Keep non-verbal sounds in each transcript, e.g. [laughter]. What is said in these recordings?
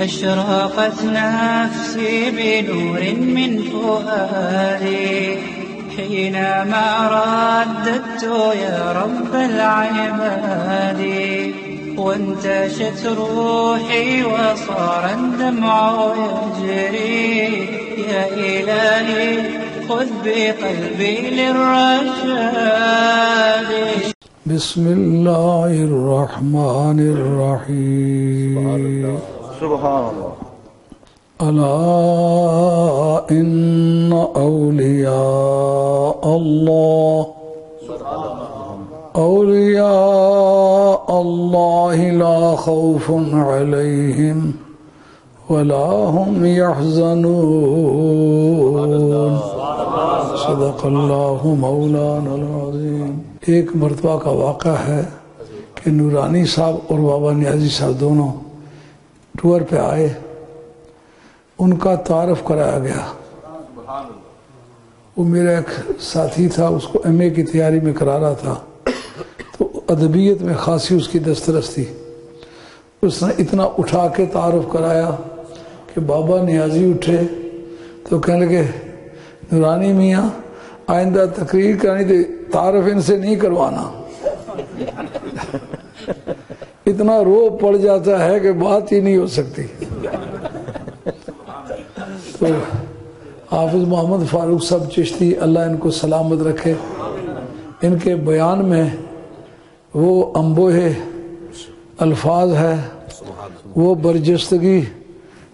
أشرقت نفسي بنور من فؤادي حينما رددت يا رب العباد. وانتشت روحي وصار الدمع يجري. يا إلهي خذ بقلبي للرشاد. بسم الله الرحمن الرحيم. سبحان اللہ ألا إن أولياء الله أولياء الله لا خوف عليهم ولا هم يحزنون صدق الله مولانا العظيم ایک مرتبہ کا واقعہ ہے کہ نورانی صاحب اور بابا نیازی صاحب دونوں ٹور پہ آئے، ان کا تعارف کرایا گیا۔ وہ میرا ایک ساتھی تھا، اس کو ایم اے کی تیاری میں کرا رہا تھا۔ تو ادبیت میں خاصی اس کی دسترس تھی۔ اس نے اتنا اٹھا کے تعارف کرایا کہ بابا نیازی اٹھے تو کہنے لگے، نورانی میاں، آئندہ تقریر کرنی تھی، تعارف ان سے نہیں کروانا۔ اتنا رو پڑ جاتا ہے کہ بات ہی نہیں ہو سکتی۔ تو حافظ محمد فاروق صاحب چشتی، اللہ ان کو سلامت رکھے۔ ان کے بیان میں وہ امبوہ الفاظ ہے، وہ برجستگی،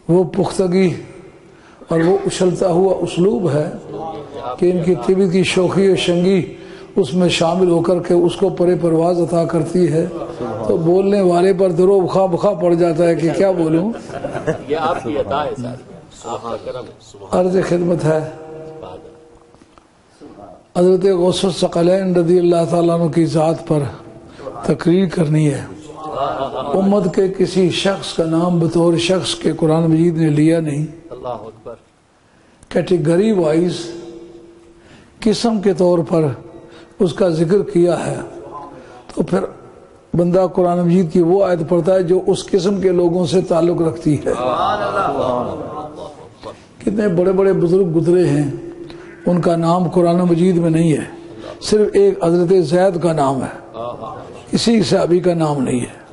وہ پختگی اور وہ اچھلتا ہوا اسلوب ہے کہ ان کی طبیعت کی شوخی و شنگی اس میں شامل ہو کر کے اس کو پرے پرواز عطا کرتی ہے۔ تو بولنے والے پر درو بخا بخا پڑ جاتا ہے کہ کیا بولوں؟ یہ آپ کی عطا ہے عرض خدمت ہے۔ حضرت غوث الثقلین رضی اللہ تعالیٰ عنہ کی ذات پر تقریر کرنی ہے۔ امت کے کسی شخص کا نام بطور شخص کے قرآن مجید نے لیا نہیں۔ کیٹیگری وائز قسم کے طور پر اس کا ذکر کیا ہے۔ تو پھر بندہ قرآن مجید کی وہ آیت پڑھتا ہے جو اس قسم کے لوگوں سے تعلق رکھتی ہے۔ کتنے بڑے بڑے بزرگ گزرے ہیں۔ ان کا نام قرآن مجید میں نہیں ہے۔ صرف ایک حضرت زید کا نام ہے۔ کسی صحابی کا نام نہیں ہے۔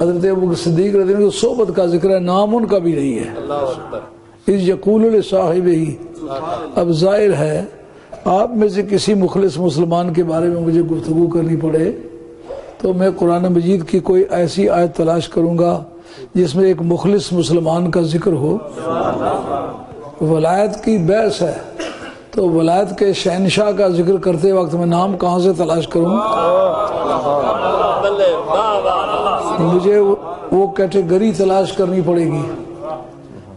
حضرت ابو صدیق رضی اللہ کی صحبت کا ذکر ہے نام ان کا بھی نہیں ہے۔ اس یقول صاحب ہی اب ظاہر ہے آپ میں سے کسی مخلص مسلمان کے بارے میں مجھے گفتگو کرنی پڑے تو میں قرآن مجید کی کوئی ایسی آیت تلاش کروں گا جس میں ایک مخلص مسلمان کا ذکر ہو۔ ولایت کی بحث ہے۔ تو ولایت کے شہنشاہ کا ذکر کرتے وقت میں نام کہاں سے تلاش کروں؟ مجھے وہ کیٹیگری تلاش کرنی پڑے گی۔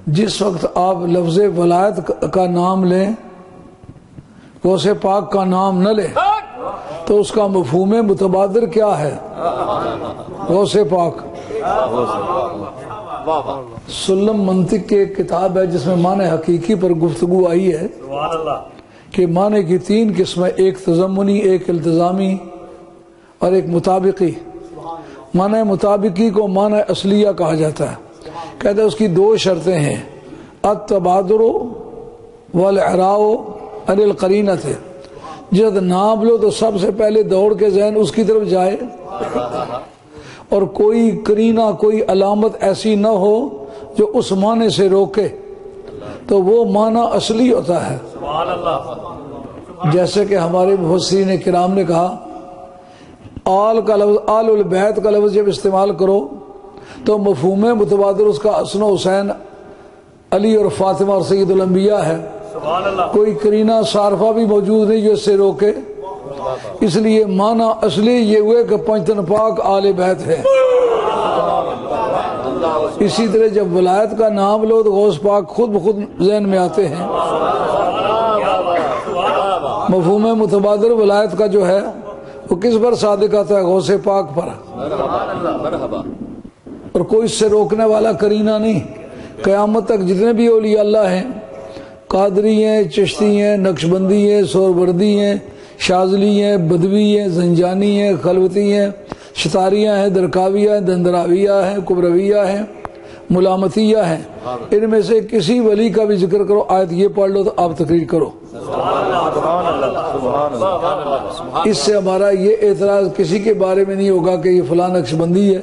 جس وقت آپ لفظ ولایت کا نام لیں غوث پاک کا نام نہ لیں تو اس کا مفہوم متبادر کیا ہے؟ غوث پاک۔ سلم منطق کی ایک کتاب ہے جس میں معنی حقیقی پر گفتگو آئی ہے کہ معنی کی تین قسمیں، ایک تضمنی، ایک التزامی اور ایک مطابقی۔ معنی مطابقی کو معنی اصلیہ کہا جاتا ہے۔ کہتے ہیں اس کی دو شرطیں ہیں۔ التبادر والاعراء عن القرینت جب نام لو تو سب سے پہلے دوڑ کے ذہن اس کی طرف جائے۔ اور کوئی کرینہ کوئی علامت ایسی نہ ہو جو اس معنی سے روکے۔ تو وہ معنی اصلی ہوتا ہے۔ جیسے کہ ہمارے مفسرین کرام نے کہا، آل کا لفظ، آل البیت کا لفظ جب استعمال کرو تو مفہوم متبادر اس کا حسن و حسین علی اور فاطمہ اور سید الانبیاء ہے۔ کوئی کرینہ صارفہ بھی موجود نہیں جو اس سے روکے۔ اس لیے معنی اصلی یہ ہوئے کہ پنجتن پاک آل بیت ہے اسی طرح جب ولایت کا نام لو تو غوث پاک خود بخود ذہن میں آتے ہیں۔ مفہوم متبادر ولایت کا جو ہے، وہ کس پر صادق آتا ہے؟ غوث پاک پر۔ اور کوئی اس سے روکنے والا کرینہ نہیں۔ قیامت تک جتنے بھی اولیاء اللہ ہیں قادری ہیں، چشتی ہیں، نقشبندی ہیں، سوربردی ہیں شازلی ہیں، بدوی ہیں، زنجانی ہیں، خلوتی ہیں شتاریاں ہیں درکاویہ ہیں دندراویہ ہیں کبرویہ ہیں ملامتیہ ہیں۔ ان میں سے کسی ولی کا بھی ذکر کرو، آیت یہ پڑھ لو تو آپ تقریر کرو۔ اس سے ہمارا یہ اعتراض کسی کے بارے میں نہیں ہوگا کہ یہ فلاں نقش بندی ہے۔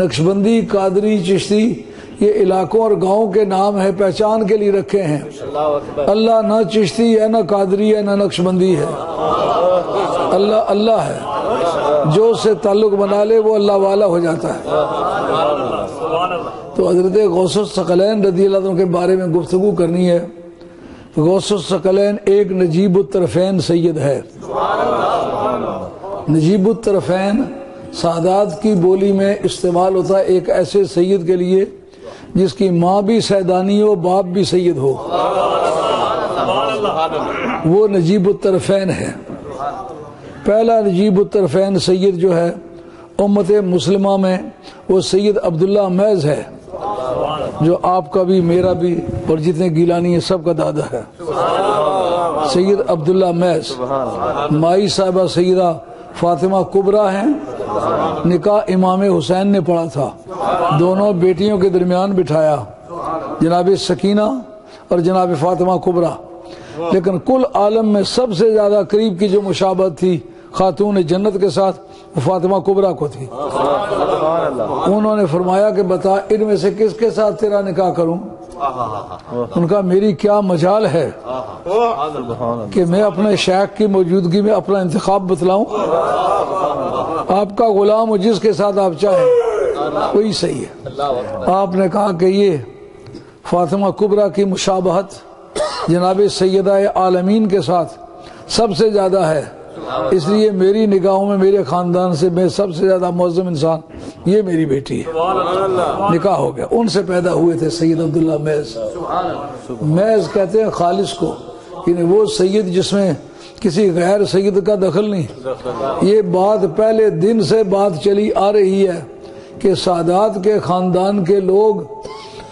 نقش بندی قادری چشتی یہ علاقوں اور گاؤں کے نام ہے پہچان کے لیے رکھے ہیں۔ اللہ نہ چشتی ہے نہ قادری ہے نہ نقش بندی ہے۔ اللہ اللہ ہے۔ جو اس سے تعلق بنا لے وہ اللہ والا ہو جاتا ہے۔ تو حضرت غوث الثقلین رضی اللہ عنہ کے بارے میں گفتگو کرنی ہے۔ غوث الثقلین ایک نجیب الطرفین سید ہے۔ نجیب الطرفین سادات کی بولی میں استعمال ہوتا ہے ایک ایسے سید کے لیے جس کی ماں بھی سیدانی ہو، باپ بھی سید ہو۔ وہ نجیب الطرفین ہے۔ پہلا نجیب الطرفین سید جو ہے، امت مسلمہ میں وہ سید عبداللہ میز ہے، جو آپ کا بھی، میرا بھی اور جتنے گیلانی ہیں، سب کا دادا ہے۔ سید عبداللہ میز۔ مائی صاحبہ سیدہ فاطمہ کبرا ہیں۔ نکاح امام حسین نے پڑھا تھا۔ دونوں بیٹیوں کے درمیان بٹھایا۔ جناب سکینہ اور جناب فاطمہ کبرا۔ لیکن کل عالم میں سب سے زیادہ قریب کی جو مشابت تھی خاتون جنت کے ساتھ وہ فاطمہ کبرا کو تھی۔ انہوں نے فرمایا کہ بتا ان میں سے کس کے ساتھ تیرا نکاح کروں؟ ان کا میری کیا مجال ہے کہ میں اپنے شیخ کی موجودگی میں اپنا انتخاب بتلاؤں؟ آپ کا غلام ہو جس کے ساتھ آپ چاہیں، وہی صحیح ہے۔ آپ نے کہا کہ یہ فاطمہ کبرا کی مشابہت جناب سیدہ عالمین کے ساتھ سب سے زیادہ ہے۔ اس لیے میری نگاہوں میں میرے خاندان سے میں سب سے زیادہ معظم انسان یہ میری بیٹی ہے۔ نکاح ہو گیا۔ ان سے پیدا ہوئے تھے سید عبداللہ میز۔ میز کہتے ہیں خالص کو۔ یعنی وہ سید جس میں کسی غیر سید کا دخل نہیں۔ یہ بات پہلے دن سے بات چلی آ رہی ہے کہ سادات کے خاندان کے لوگ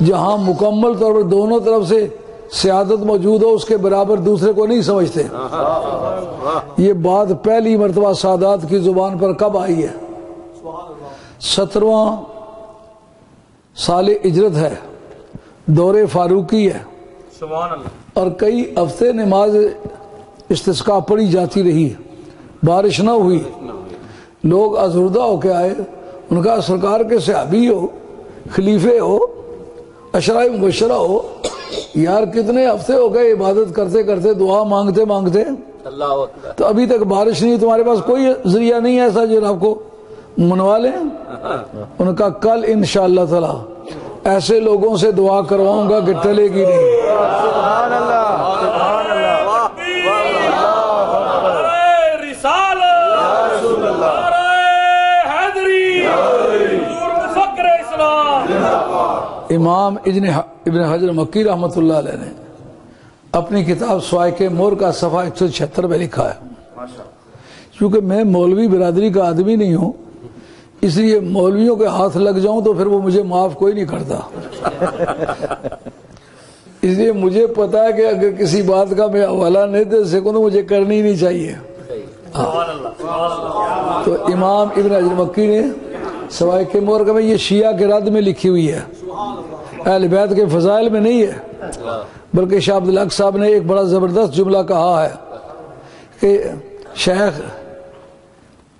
جہاں مکمل طور پر دونوں طرف سے سیادت موجود ہو اس کے برابر دوسرے کو نہیں سمجھتے۔ یہ بات پہلی مرتبہ سادات کی زبان پر کب آئی ہے؟ سترواں سال اجرت ہے دور فاروقی ہے۔ اور کئی ہفتے نماز استسقا پڑی جاتی رہی۔ بارش نہ ہوئی۔ لوگ ازردہ ہو کے آئے۔ ان کا سرکار کے صحابی ہو خلیفے ہو اشرائے مبشرہ ہو۔ یار کتنے ہفتے ہو گئے عبادت کرتے کرتے دعا مانگتے مانگتے۔ تو ابھی تک بارش نہیں تمہارے پاس کوئی ذریعہ نہیں ہے ایسا جو آپ کو؟ منوا لیں۔ [laughs] ان کا کل انشاءاللہ تعالی ایسے لوگوں سے دعا کرواؤں گا کہ ٹلے گی نہیں۔ امام ابن حجر مکی رحمۃ اللہ علیہ نے اپنی کتاب سوائے کے مور کا صفحہ ایک سو چھہتر میں لکھا ہے۔ کیونکہ میں مولوی برادری کا آدمی نہیں ہوں اس لیے مولویوں کے ہاتھ لگ جاؤں تو پھر وہ مجھے معاف کوئی نہیں کرتا۔ اس لیے مجھے پتا ہے کہ اگر کسی بات کا میں حوالہ نہیں دے سکوں تو مجھے کرنی نہیں چاہیے۔ تو امام ابن حجر مکی نے سوائے کے مور کا میں یہ شیعہ کے رد میں لکھی ہوئی ہے۔ اہل بیت کے فضائل میں نہیں ہے۔ بلکہ شاہ عبدالحق صاحب نے ایک بڑا زبردست جملہ کہا ہے کہ شیخ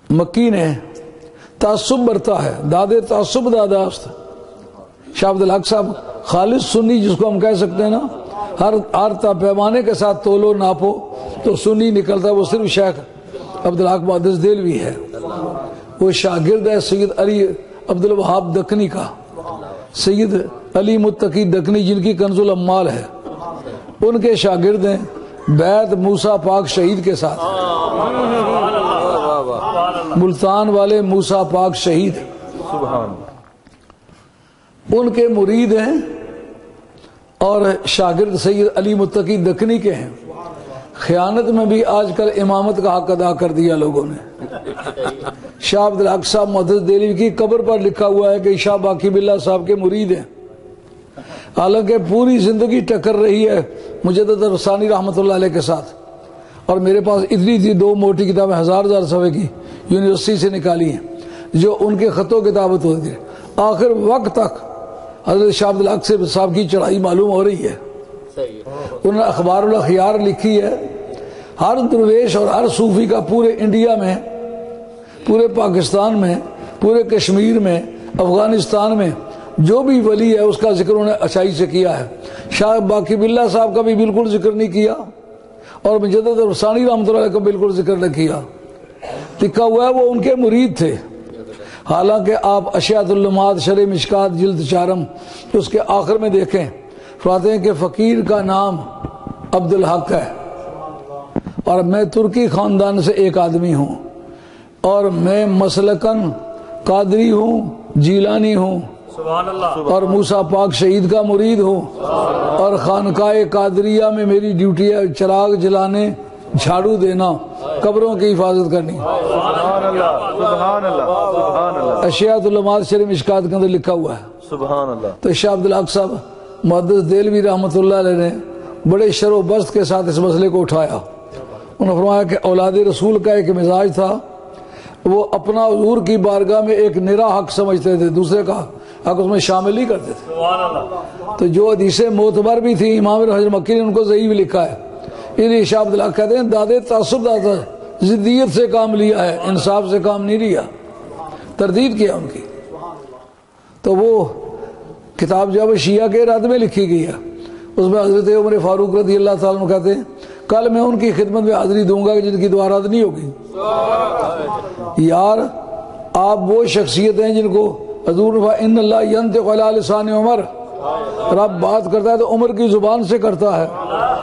مکی نے تعصب برتا ہے۔ دادے تعصب دادا شاہ عبدالحق صاحب خالص سنی جس کو ہم کہہ سکتے ہیں نا، ہر ہر پیمانے کے ساتھ تولو ناپو تو سنی نکلتا ہے۔ وہ صرف شیخ عبدالحق بادز دلوی ہے۔ وہ شاگرد ہے سید علی عبد الوہاب دکنی کا۔ سید علی متقی دکنی جن کی کنز العمال ہے، ان کے شاگرد ہیں بیت موسا پاک شہید کے ساتھ۔ ملتان والے موسا پاک شہید۔ ان کے مرید ہیں اور شاگرد سید علی متقی دکنی کے ہیں۔ خیانت میں بھی آج کل امامت کا حق ادا کر دیا لوگوں نے۔ شاہ عبدالحق صاحب محدث دہلی کی قبر پر لکھا ہوا ہے کہ شاہ باقی بلّہ صاحب کے مرید ہیں۔ حالانکہ پوری زندگی ٹکر رہی ہے مجدد رسانی رحمۃ اللہ علیہ کے ساتھ۔ اور میرے پاس اتنی تھی دو موٹی کتابیں ہزار ہزار صفحے کی یونیورسٹی سے نکالی ہیں جو ان کے خط و کتابت ہوتی ہے آخر وقت تک حضرت شاہ عبد الحق صاحب کی چڑھائی معلوم ہو رہی ہے۔ ہے انہوں نے اخبار الاخیار لکھی ہے۔ ہر درویش اور ہر صوفی کا پورے انڈیا میں پورے پاکستان میں، پورے کشمیر میں، افغانستان میں جو بھی ولی ہے، اس کا ذکر انہوں نے اچھائی سے کیا ہے۔ شاہ باقی بلّہ صاحب کا بھی بالکل ذکر نہیں کیا، اور مجدد رسانی رحمۃ اللہ کا بالکل ذکر نہ کیا۔ لکھا ہوا ہے، وہ ان کے مرید تھے۔ حالانکہ آپ اشیات اللمات شرع مشکات، جلد چارم، اس کے آخر میں دیکھیں، فرماتے ہیں کہ فقیر کا نام عبد الحق ہے۔ اور میں ترکی خاندان سے ایک آدمی ہوں۔ اور میں مسلکن قادری ہوں جیلانی ہوں۔ اور موسا پاک شہید کا مرید ہوں۔ اور خانقاہ قادریہ میں میری ڈیوٹی ہے چراغ جلانے جھاڑو دینا قبروں کی حفاظت کرنی۔ سبحان اللہ۔ سبحان اللہ۔ سبحان اللہ۔ اشیات علمات شرع مشکات کے اندر لکھا ہوا ہے۔ سبحان اللہ۔ تو شاہ عبدالحق صاحب محدث دلوی رحمۃ اللہ علیہ نے بڑے شر و بست کے ساتھ اس مسئلے کو اٹھایا۔ انہوں نے فرمایا کہ اولاد رسول کا ایک مزاج تھا۔ وہ اپنا حضور کی بارگاہ میں ایک نرا حق سمجھتے تھے دوسرے کا حق اس میں شامل نہیں کرتے تھے۔ تو جو حدیثیں معتبر بھی تھیں امام حضر مکی نے ان کو ضعیف لکھا ہے۔ انہیں شاہ عبدالحق کہتے ہیں دادے تعصب دادا زدیت سے کام لیا ہے انصاف سے کام نہیں لیا۔ تردید کیا ان کی۔ تو وہ کتاب وہ شیعہ کے ارادے میں لکھی گئی ہے۔ اس میں حضرت عمر فاروق رضی اللہ تعالیٰ کہتے ہیں کل میں ان کی خدمت میں حاضری دوں گا جن کی دعا رد نہیں ہوگی۔ یار آپ وہ شخصیت ہیں جن کو حضور ان اللہ ینطق علی لسان عمر رب بات کرتا ہے تو عمر کی زبان سے کرتا ہے۔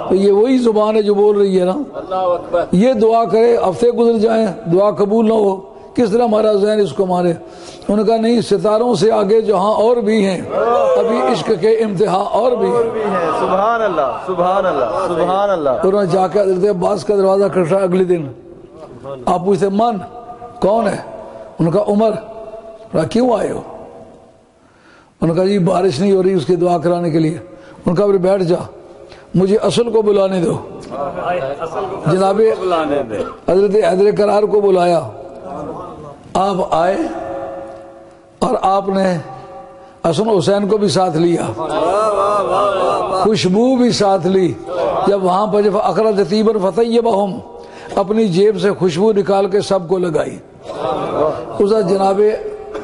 تو یہ وہی زبان ہے جو بول رہی ہے نا۔ یہ دعا کرے ہفتے گزر جائیں دعا قبول نہ ہو۔ کس طرح ہمارا ذہن اس کو مارے؟ انہوں نے کہا نہیں ستاروں سے آگے جہاں اور بھی ہیں ابھی عشق کے امتحان اور بھی ہیں۔ سبحان اللہ سبحان اللہ سبحان اللہ۔ انہوں نے جا کے حضرت عباس کا دروازہ کھٹا اگلے دن۔ آپ پوچھتے من کون ہے؟ ان کا عمر۔ کہا کیوں آئے ہو؟ ان کا جی بارش نہیں ہو رہی اس کی دعا کرانے کے لیے۔ ان کا پھر بیٹھ جا مجھے اصل کو بلانے دو۔ جناب حضرت حیدر کرار کو بلایا۔ آپ آئے اور آپ نے حسن حسین کو بھی ساتھ لیا۔ خوشبو بھی ساتھ لی۔ جب وہاں پر جب اقرا تیبر فتح اپنی جیب سے خوشبو نکال کے سب کو لگائی۔ اس جناب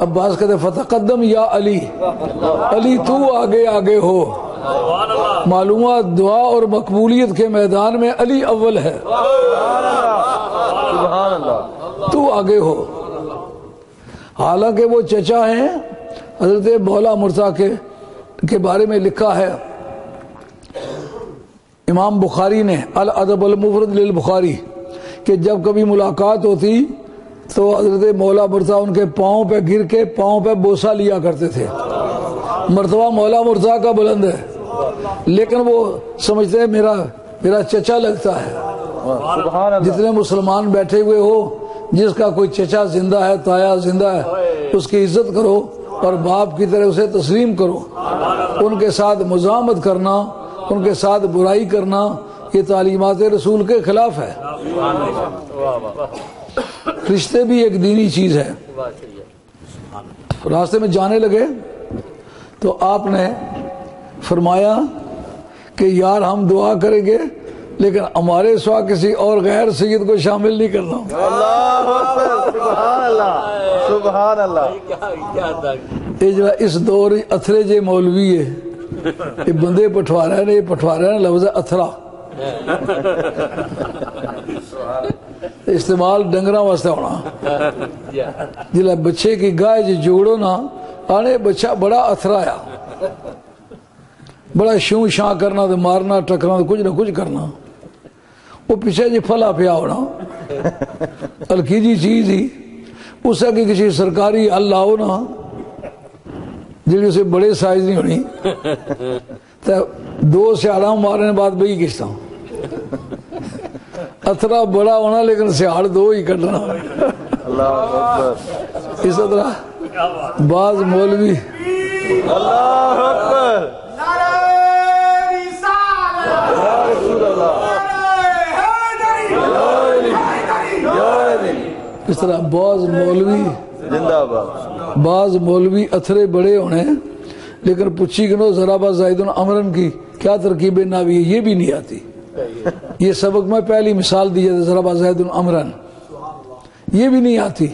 عباس کہتے فتح قدم یا علی علی تو آگے آگے ہو۔ معلومات دعا اور مقبولیت کے میدان میں علی اول ہے۔ تو آگے ہو۔ حالانکہ وہ چچا ہیں حضرت مولا مرتا کے کے بارے میں لکھا ہے۔ امام بخاری نے الادب المفرد للبخاری کہ جب کبھی ملاقات ہوتی تو حضرت مولا مرتا ان کے پاؤں پہ گر کے پاؤں پہ بوسا لیا کرتے تھے۔ مرتبہ مولا مرتا کا بلند ہے لیکن وہ سمجھتے ہیں میرا میرا چچا لگتا ہے۔ جتنے مسلمان بیٹھے ہوئے ہو جس کا کوئی چچا زندہ ہے، تایا زندہ ہے، اس کی عزت کرو اور باپ کی طرح اسے تسلیم کرو۔ ان کے ساتھ مزاحمت کرنا، ان کے ساتھ برائی کرنا یہ تعلیمات رسول کے خلاف ہے۔ رشتے بھی ایک دینی چیز ہے۔ راستے میں جانے لگے تو آپ نے فرمایا کہ یار ہم دعا کریں گے لیکن ہمارے سوا کسی اور غیر سید کو شامل نہیں کرنا۔ سبحان اللہ سبحان اللہ۔ یہ جو اس دور اتھرے جے مولوی ہے یہ بندے پٹھوا رہے ہیں یہ پٹھوا رہے ہیں لفظ اتھرا۔ استعمال ڈنگرا واسطے ہونا۔ جلا بچے کی گائے جی جوڑو نا آنے بچہ بڑا اتھرا آیا۔ بڑا شوں شاں کرنا تو مارنا ٹکرنا تو کچھ نہ کچھ کرنا۔ وہ پیچھے جی پھلا پیا ہونا۔ [laughs] ہلکی جی چیز ہی اس کی کسی سرکاری اللہ ہو نا جی اسے بڑے سائز نہیں ہونی۔ [laughs] تو دو سیاڑا مارنے بعد بئی کشتا [laughs] اترا بڑا ہونا لیکن سیاڑ دو ہی کٹنا اللہ اکبر۔ اس طرح بعض مولوی۔ اللہ اکبر۔ اس طرح بعض مولوی زندہ باد بعض مولوی اتھرے بڑے ہونے لیکن پچھی گنو ذرا با زائد امرن کی کیا ترکیب ناوی ہے یہ بھی نہیں آتی۔ یہ سبق میں پہلی مثال دی جاتی ذرا با زائد امرن یہ بھی نہیں آتی۔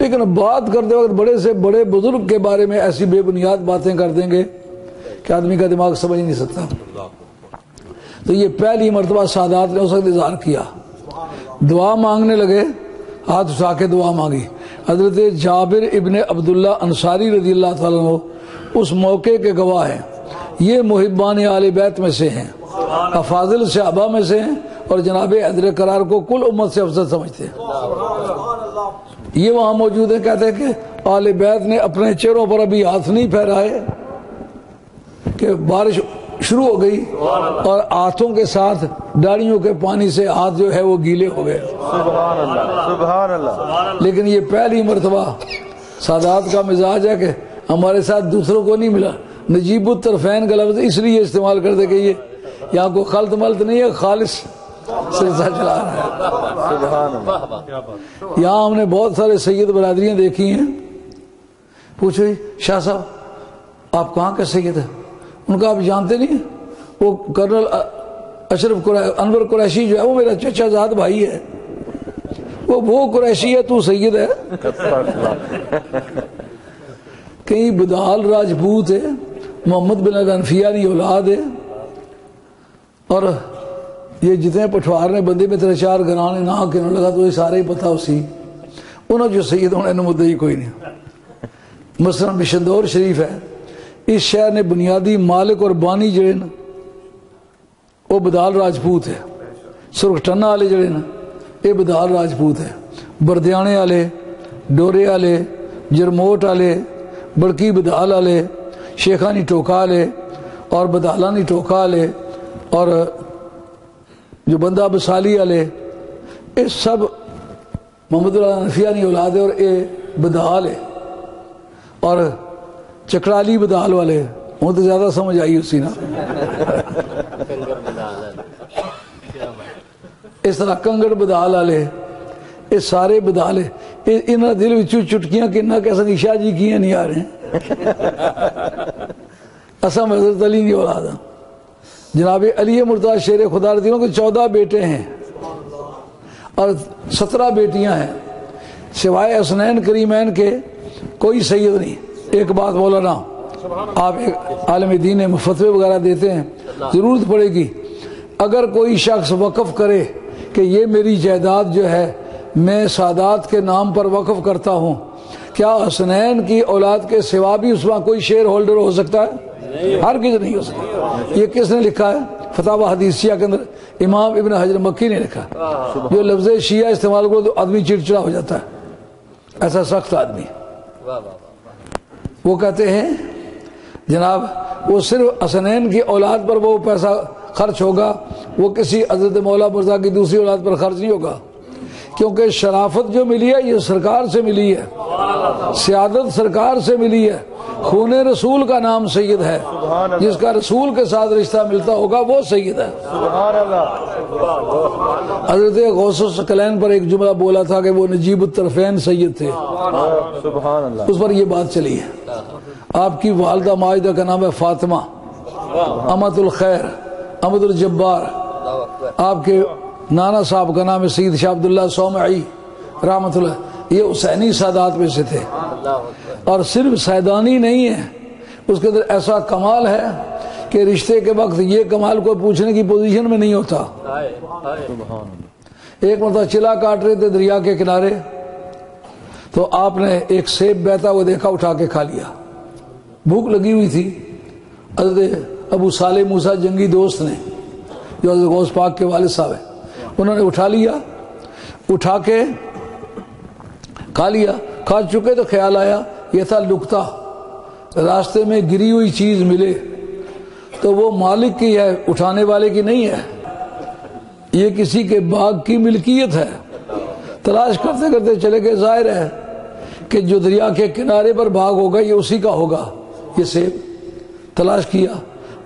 لیکن بات کرتے وقت بڑے سے بڑے بزرگ کے بارے میں ایسی بے بنیاد باتیں کر دیں گے کہ آدمی کا دماغ سمجھ نہیں سکتا۔ تو یہ پہلی مرتبہ سادات نے اس وقت اظہار کیا۔ دعا مانگنے لگے۔ ہاتھ اٹھا کے دعا مانگی۔ حضرت جابر ابن عبداللہ انصاری رضی اللہ تعالیٰ عنہ اس موقع کے گواہ ہیں۔ یہ محبان آل بیت میں سے ہیں۔ افاضل صحابہ میں سے ہیں اور جناب حضر قرار کو کل امت سے افضل سمجھتے ہیں۔ یہ وہاں موجود ہے کہتے ہیں کہ آل بیت نے اپنے چہروں پر ابھی ہاتھ نہیں پھیرائے کہ بارش شروع ہو گئی اور ہاتھوں کے ساتھ ڈاڑیوں کے پانی سے ہاتھ جو ہے وہ گیلے ہو گئے۔ سبحان اللہ۔ سبحان اللہ۔ لیکن یہ پہلی مرتبہ سادات کا مزاج ہے کہ ہمارے ساتھ دوسروں کو نہیں ملا۔ نجیب الطرفین کا لفظ اس لیے استعمال کرتے کہ یہ یہاں کو خلط ملت نہیں ہے خالص سلسلہ چلا رہا ہے۔ سبحان اللہ۔ یہاں ہم نے بہت سارے سید برادریاں دیکھی ہیں۔ پوچھو جی شاہ صاحب آپ کہاں کے سید ہیں؟ ان کا آپ جانتے نہیں وہ کرنل اشرف انور قریشی جو ہے وہ میرا چچا زاد بھائی ہے۔ وہ وہ قریشی ہے، تو سید ہے۔ کئی بدال راجپوت ہے، محمد بن الانفیہ نہیں اولاد ہے۔ اور یہ جتنے پٹوار نے بندے میں تیرے چار گرانے نہ کہنے لگا تو یہ سارے ہی پتا اسی۔ انہوں جو سید ہونے مدعی کوئی نہیں۔ مثلا بشندور شریف ہے۔ اس شہر نے بنیادی مالک اور بانی جڑے نا، وہ بدال راجپوت ہے۔ سرخ ٹنا والے جڑے نا، یہ بدال راجپوت ہے۔ بردیانے والے، ڈورے والے، جرموٹ والے، بڑکی بدال والے، شیخانی ٹوکا والے اور بدالانی ٹوکا والے اور جو بندہ بسالی والے، یہ سب محمد اللہ نفیانی اولاد ہے اور یہ بدال ہے۔ اور چکرالی بدال والے، وہ تو زیادہ سمجھ آئی اسی نا اس طرح کنگڑ بدال والے، یہ سارے بدال ہے یہ انہاں دل وچوں چٹکیاں کنا کہ شاہ جی کیاں نہیں آ رہے ہیں؟ اساں حضرت علی کی اولاد ہاں۔ جناب علی مرتضی شیر خدا رضی کے چودہ بیٹے ہیں اور سترہ بیٹیاں ہیں۔ سوائے اسنین کریمین کے کوئی سید نہیں۔ ایک بات بولا نا آپ ایک عالم دین فتوے وغیرہ دیتے ہیں، ضرورت پڑے گی۔ اگر کوئی شخص وقف کرے کہ یہ میری جائیداد جو ہے، میں سادات کے نام پر وقف کرتا ہوں، کیا حسنین کی اولاد کے سوا بھی اس میں کوئی شیئر ہولڈر ہو سکتا ہے؟ ہر کسی نہیں ہو سکتا۔ یہ کس نے لکھا ہے؟ فتح حدیثیہ کے اندر امام ابن حجر مکی نے لکھا۔ جو لفظ شیعہ استعمال کرو تو آدمی چڑچڑا ہو جاتا ہے۔ ایسا سخت آدمی۔ وہ کہتے ہیں، جناب، وہ صرف اسنین کی اولاد پر وہ پیسہ خرچ ہوگا، وہ کسی حضرت مولا مرزا کی دوسری اولاد پر خرچ نہیں ہوگا۔ کیونکہ شرافت جو ملی ہے، یہ سرکار سے ملی ہے۔ سیادت سرکار سے ملی ہے۔ خون رسول کا نام سید ہے۔ جس کا رسول کے ساتھ رشتہ ملتا ہوگا وہ سید ہے۔ حضرت غوث الثقلین پر ایک جملہ بولا تھا کہ وہ نجیب الطرفین سید تھے۔ اس پر یہ بات چلی ہے۔ آپ کی والدہ معاہدہ کا نام ہے فاطمہ۔ امت الخیر امد الجبار۔ آپ کے نانا صاحب کا نام ہے سید شاہ عبداللہ سومعی۔ رحمت اللہ۔ یہ حسینی سادات میں سے تھے۔ اور صرف سیدانی نہیں ہے، اس کے اندر ایسا کمال ہے کہ رشتے کے وقت یہ کمال کو پوچھنے کی پوزیشن میں نہیں ہوتا۔ ایک مرتبہ چلا کاٹ رہے تھے دریا کے کنارے، تو آپ نے ایک سیب بہتا وہ دیکھا، اٹھا کے کھا لیا۔ بھوک لگی ہوئی تھی۔ حضرت ابو صالح موسا جنگی دوست نے، جو حضرت غوث پاک کے والد صاحب ہیں، انہوں نے اٹھا لیا۔ اٹھا کے کھا لیا، کھا چکے تو خیال آیا یہ تھا لکتا۔ راستے میں گری ہوئی چیز ملے۔ تو وہ مالک کی ہے، اٹھانے والے کی نہیں ہے۔ یہ کسی کے باغ کی ملکیت ہے۔ تلاش کرتے کرتے چلے گئے، ظاہر ہے کہ جو دریا کے کنارے پر باغ ہوگا، یہ اسی کا ہوگا۔ یہ سیب۔ تلاش کیا۔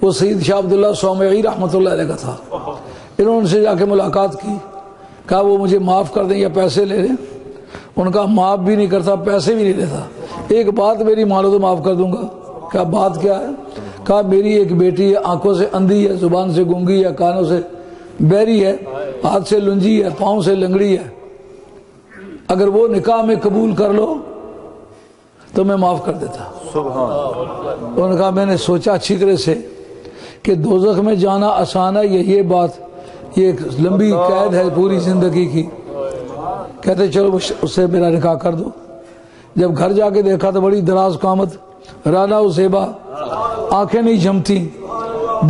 وہ سید شاہ عبداللہ سومعی رحمۃ اللہ علیہ کا تھا۔ انہوں نے سے جا کے ملاقات کی۔ کہا، وہ مجھے معاف کر دیں یا پیسے لے لیں۔ ان کا معاف بھی نہیں کرتا پیسے بھی نہیں لیتا ایک بات میری مانو تو معاف کر دوں گا۔ کیا بات کیا ہے؟ کہا میری ایک بیٹی ہے آنکھوں سے اندھی ہے زبان سے گونگی ہے کانوں سے بہری ہے ہاتھ سے لنجی ہے پاؤں سے لنگڑی ہے۔ اگر وہ نکاح میں قبول کر لو تو میں معاف کر دیتا۔ سبحان انہوں نے کہا میں نے سوچا اچھی طرح سے کہ دوزخ میں جانا آسان ہے یہ یہ بات یہ ایک لمبی قید ہے پوری زندگی کی۔ کہتے چلو اس سے میرا نکاح کر دو۔ جب گھر جا کے دیکھا تو بڑی دراز قامت۔ رانا اسیبا آنکھیں نہیں جمتی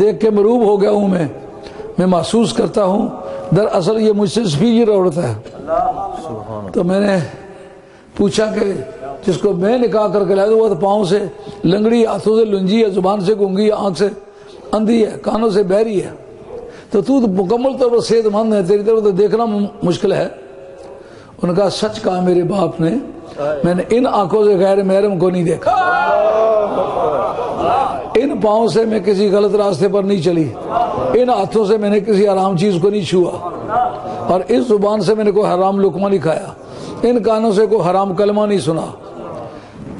دیکھ کے مروب ہو گیا ہوں میں۔ میں محسوس کرتا ہوں، دراصل یہ مجھ سے سفیر اڑتا ہے۔ تو میں نے پوچھا کہ جس کو میں نکاح کر کے لایا وہ تو پاؤں سے لنگڑی ہاتھوں سے لنجی ہے، زبان سے گونگی ہے، آنکھ سے اندھی ہے، کانوں سے بہری ہے۔ تو تو مکمل طور پر صحت مند ہے، تیری طرف تو دیکھنا مشکل ہے۔ ان کا سچ کہا میرے باپ نے، میں نے ان آنکھوں سے غیر محرم کو نہیں دیکھا۔ ان پاؤں سے میں کسی غلط راستے پر نہیں چلی۔ ان ہاتھوں سے میں نے کسی حرام چیز کو نہیں چھوا۔ اور اس زبان سے میں نے کوئی حرام لکمہ نہیں کھایا۔ ان کانوں سے کوئی حرام کلمہ نہیں سنا۔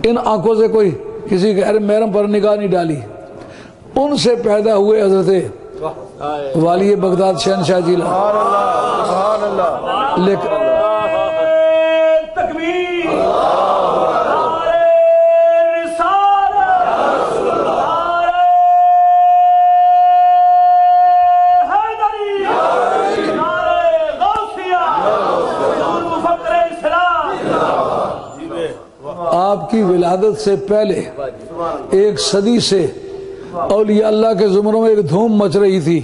ان آنکھوں سے کوئی کسی غیر محرم پر نگاہ نہیں ڈالی۔ ان سے پیدا ہوئے حضرت والی بغداد شہنشاہ جی لیکن آپ کی ولادت سے پہلے، ایک صدی سے اولیاء اللہ کے زمروں میں ایک دھوم مچ رہی تھی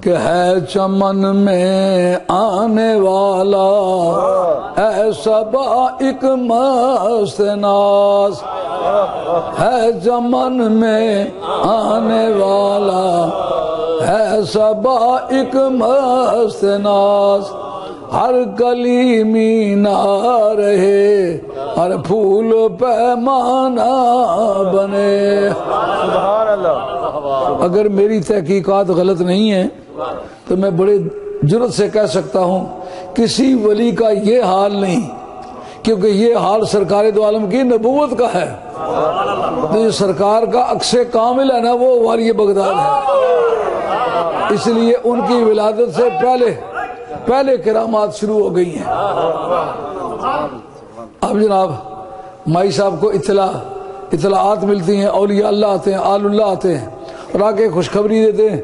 کہ ہے چمن میں آنے والا ایسا با ایک مست ناز، ہے چمن میں آنے والا ایسا با ایک مست ناز۔ ہر کلی مینا رہے ہر پھول پیمانہ بنے۔ سبحان اللہ اگر میری تحقیقات غلط نہیں ہیں تو میں بڑے جرت سے کہہ سکتا ہوں کسی ولی کا یہ حال نہیں کیونکہ یہ حال سرکار دو عالم کی نبوت کا ہے۔ تو یہ سرکار کا عکس کامل ہے نا وہ والی بغداد ہے۔ اس لیے ان کی ولادت سے پہلے پہلے کرامات شروع ہو گئی ہیں۔ اب جناب مائی صاحب کو اطلاع اطلاعات ملتی ہیں اولیاء اللہ آتے ہیں آل اللہ آتے ہیں اور آ کے خوشخبری دیتے ہیں۔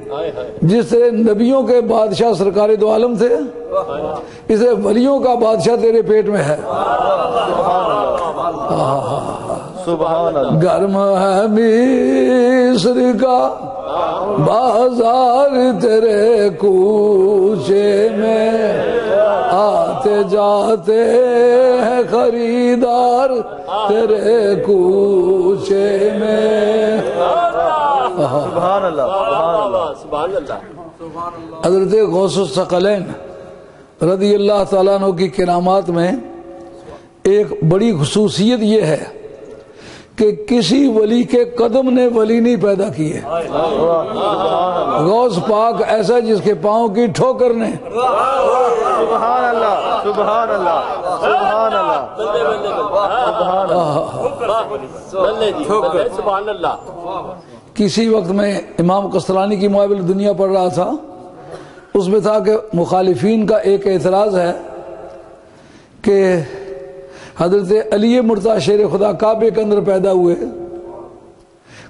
جس طرح نبیوں کے بادشاہ سرکار دو عالم تھے اس طرح ولیوں کا بادشاہ تیرے پیٹ میں ہے۔ سبحان اللہ۔ گرم ہے مصر کا۔ بازار تیرے کوچے میں آتے جاتے ہیں خریدار تیرے کوچے میں۔ سبحان اللہ سبحان اللہ۔ حضرت غوث الثقلین رضی اللہ تعالیٰ عنہ کی کرامات میں ایک بڑی خصوصیت یہ ہے کہ کسی ولی کے قدم نے ولی نہیں پیدا کیے۔ غوث پاک ایسا جس کے پاؤں کی ٹھوکر نے۔ سبحان اللہ سبحان اللہ سبحان اللہ سبحان اللہ کسی وقت میں امام قسطلانی کی معابل دنیا پڑھ رہا تھا۔ اس میں تھا کہ مخالفین کا ایک اعتراض ہے کہ حضرت علی مرتا شیر خدا کعبے کے اندر پیدا ہوئے۔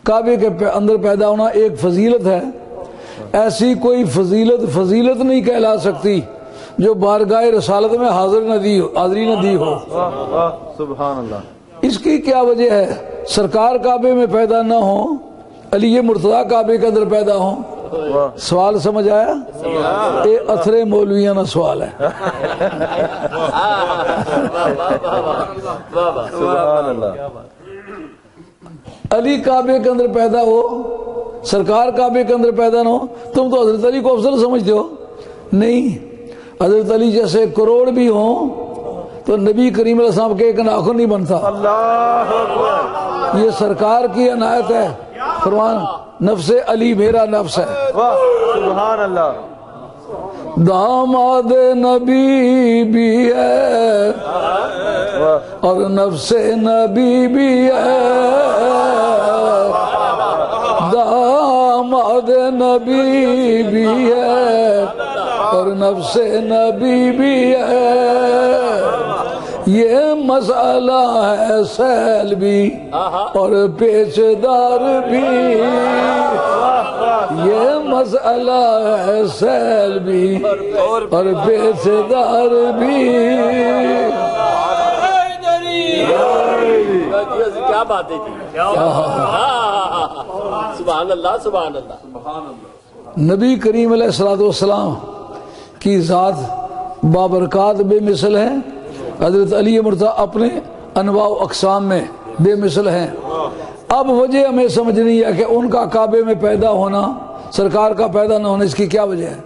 کعبے کے اندر پیدا ہونا ایک فضیلت ہے۔ ایسی کوئی فضیلت فضیلت نہیں کہلا سکتی جو بارگاہ رسالت میں حاضر نہ دی ہو حاضری نہ دی ہو۔ سبحان اللہ اس کی کیا وجہ ہے؟ سرکار کعبے میں پیدا نہ ہو علی مرتضی کعبے کے اندر پیدا ہوں۔ سوال سمجھ آیا؟ یہ اتھرے مولویانہ سوال ہے۔ سبحان اللہ۔ علی کعبے کے اندر پیدا ہو سرکار کعبے کے اندر پیدا نہ ہو تم تو حضرت علی کو افضل سمجھتے ہو۔ نہیں حضرت علی جیسے کروڑ بھی ہوں تو نبی کریم علیہ السلام کے ایک ناخن نہیں بنتا۔ اللہ۔ یہ سرکار کی عنایت ہے۔ فرمان۔ نفس علی میرا نفس ہے۔ سبحان اللہ داماد نبی بھی ہے۔ اور نفس نبی بھی ہے۔ داماد نبی بھی ہے۔ اور نفس نبی بھی ہے۔ یہ مسئلہ ہے سیل بھی اور پیچدار بھی۔ یہ مسئلہ ہے سیل بھی اور پیچدار بھی۔ کیا باتیں تھی سبحان اللہ سبحان اللہ۔ نبی کریم علیہ السلام والسلام کی ذات بابرکات بے مثل ہے حضرت علی مرتا اپنے انواع و اقسام میں بے مثل ہیں۔ اب وجہ ہمیں سمجھ نہیں ہے کہ ان کا کعبے میں پیدا ہونا، سرکار کا پیدا نہ ہونا، اس کی کیا وجہ ہے؟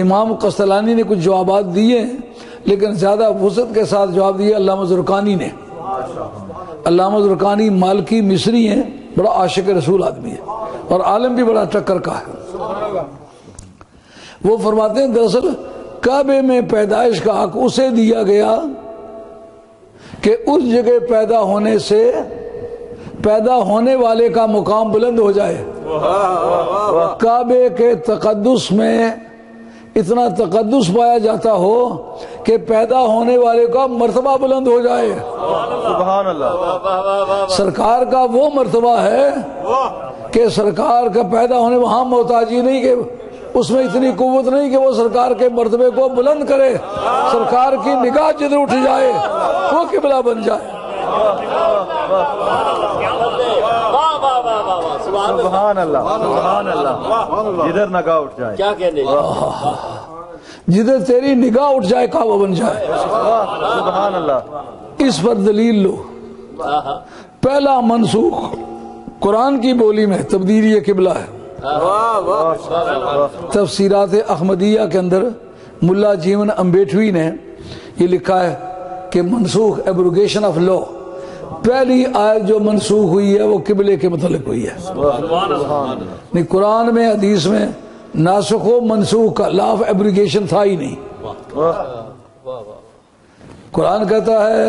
امام قسطلانی نے کچھ جوابات دیے، لیکن زیادہ وسعت کے ساتھ جواب دیے علامہ زرکانی نے۔ علامہ زرکانی مالکی مصری ہیں، بڑا عاشق رسول آدمی ہے اور عالم بھی بڑا ٹکر کا ہے۔ وہ فرماتے ہیں، دراصل کعبے میں پیدائش کا حق اسے دیا گیا کہ اس جگہ پیدا ہونے سے پیدا ہونے والے کا مقام بلند ہو جائے۔ کعبے کے تقدس میں اتنا تقدس پایا جاتا ہو کہ پیدا ہونے والے کا مرتبہ بلند ہو جائے۔ سبحان اللہ سرکار کا وہ مرتبہ ہے کہ سرکار کا پیدا ہونے وہاں محتاجی نہیں کہ اس میں اتنی قوت نہیں کہ وہ سرکار کے مرتبے کو بلند کرے سرکار کی نگاہ جدھر اٹھ جائے وہ قبلہ بن جائے۔ واہ واہ واہ واہ واہ سبحان اللہ سبحان اللہ۔ سبحان اللہ ادھر نگاہ اٹھ جائے۔ کیا کہنے جدھر تیری نگاہ اٹھ جائے کعبہ بن جائے۔ سبحان اللہ۔ اس پر دلیل لو۔ پہلا منسوخ قرآن کی بولی میں تبدیلی قبلہ ہے۔ تفسیرات احمدیہ کے اندر ملا جیون امبیٹوی نے یہ لکھا ہے کہ منسوخ ایبروگیشن آف لا پہلی آیت جو منسوخ ہوئی ہے وہ قبلے کے متعلق ہوئی ہے۔ نہیں قرآن میں حدیث میں ناسخ و منسوخ کا لا آف ایبروگیشن تھا ہی نہیں۔ قرآن کہتا ہے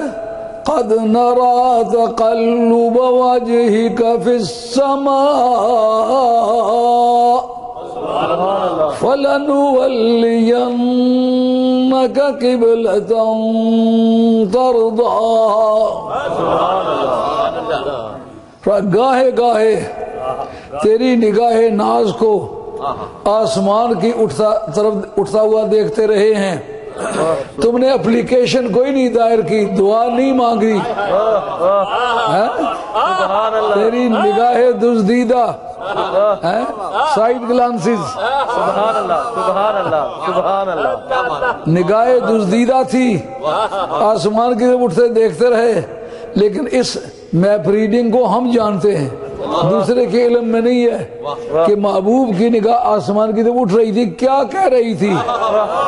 قد نرى تقلب وجهك في السماء فلنولينك قبلة ترضى. گاہے گاہے، تیری نگاہ ناز کو آسمان کی اٹھتا طرف اٹھتا ہوا دیکھتے رہے ہیں۔ تم نے اپلیکیشن کوئی نہیں دائر کی، دعا نہیں مانگی۔ ہاں؟ تیری نگاہ دزدیدہ۔ سائڈ گلانسز سبحان اللہ سبحان اللہ سبحان اللہ نگاہ دزدیدہ تھی۔ آسمان کی طرف اٹھتے دیکھتے رہے، لیکن اس میپ ریڈنگ کو ہم جانتے ہیں۔ دوسرے کے علم میں نہیں ہے کہ محبوب کی نگاہ آسمان کی طرف اٹھ رہی تھی۔ کیا کہہ رہی تھی؟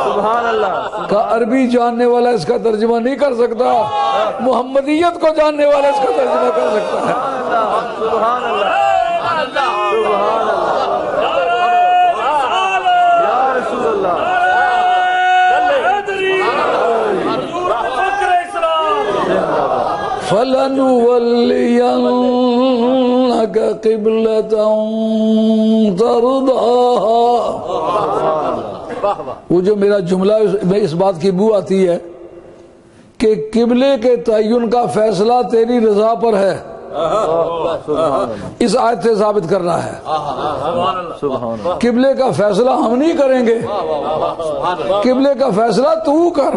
سبحان اللہ کا عربی جاننے والا اس کا ترجمہ نہیں کر سکتا۔ محمدیت کو جاننے والا اس کا ترجمہ کر سکتا ہے۔ سبحان اللہ سبحان اللہ یا رسول اللہ فَلَنُوَلِّيَنَّكَ قِبْلَةً تَرْضَاهَا. وہ جو میرا جملہ میں اس بات کی بو آتی ہے کہ قبلے کے تعین کا فیصلہ تیری رضا پر ہے۔ اس آیت سے ثابت کرنا ہے۔ قبلے کا فیصلہ ہم نہیں کریں گے۔ قبلے کا فیصلہ تو کر۔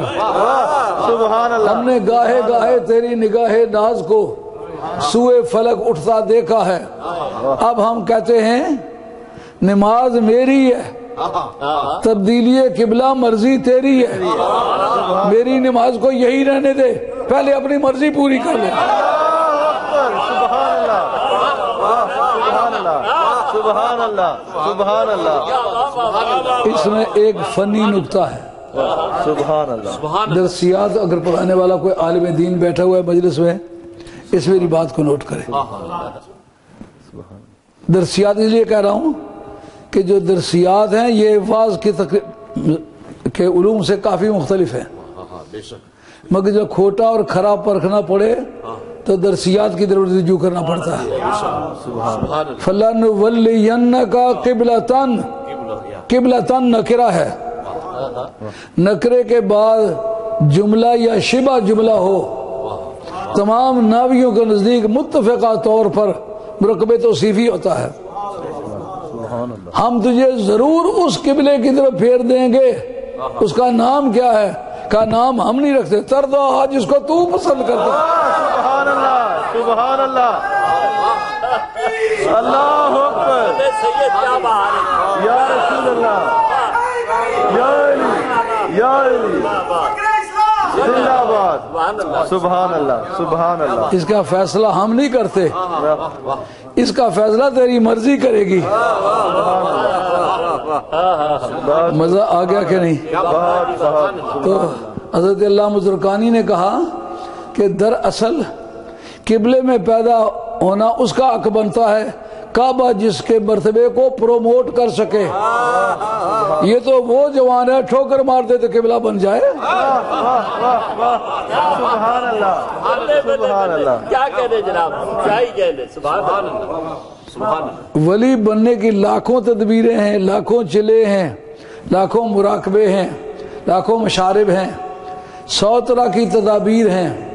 ہم نے گاہے گاہے تیری نگاہ ناز کو سوئے فلک اٹھتا دیکھا ہے۔ اب ہم کہتے ہیں نماز میری ہے۔ تبدیلی قبلہ مرضی تیری ہے۔ میری نماز کو یہی رہنے دے۔ پہلے اپنی مرضی پوری کر لے۔ سبحان اللہ سبحان اس میں ایک فنی نکتہ ہے۔ سبحان اللہ۔ درسیات اگر پڑھانے والا کوئی عالم دین بیٹھا ہوا ہے مجلس میں اس میری بات کو نوٹ کرے درسیات اس لیے کہہ رہا ہوں کہ جو درسیات ہیں، یہ واز کی تقریب کے علوم سے کافی مختلف ہیں۔ مگر جب کھوٹا اور خراب پرکھنا پڑے، تو درسیات کی ضرورت رجوع کرنا پڑتا ہے۔ فلن ولین کا قبلہ تن تن نکرا ہے۔ نکرے کے بعد جملہ یا شبہ جملہ ہو۔ تمام ناویوں کے نزدیک متفقہ طور پر مرکب توصیفی ہوتا ہے۔ ہم تجھے ضرور اس قبلے کی طرف پھیر دیں گے۔ اس کا نام کیا ہے؟ کا نام ہم نہیں رکھتے۔ ترد جس کو تو پسند کرتا۔ سبحان اللہ سبحان اللہ۔ اللہ یا رسول اللہ۔ یا علی۔ یا علی۔ زندہ سبحان اللہ سبحان اللہ سبحان اللہ اس کا فیصلہ ہم نہیں کرتے اس کا فیصلہ تیری مرضی کرے گی مزہ آ گیا کہ نہیں تو حضرت اللہ مزرکانی نے کہا کہ دراصل قبلے میں پیدا ہونا اس کا حق بنتا ہے کعبہ جس کے مرتبے کو پروموٹ کر سکے۔ یہ تو وہ جوان ہے ٹھوکر مار دے تو قبلہ بن جائے۔ سبحان اللہ سبحان اللہ کیا کہنے جناب؟ سبحان اللہ ولی بننے کی لاکھوں تدبیریں ہیں لاکھوں چلے ہیں لاکھوں مراقبے ہیں لاکھوں مشارب ہیں سو طرح کی تدابیر ہیں۔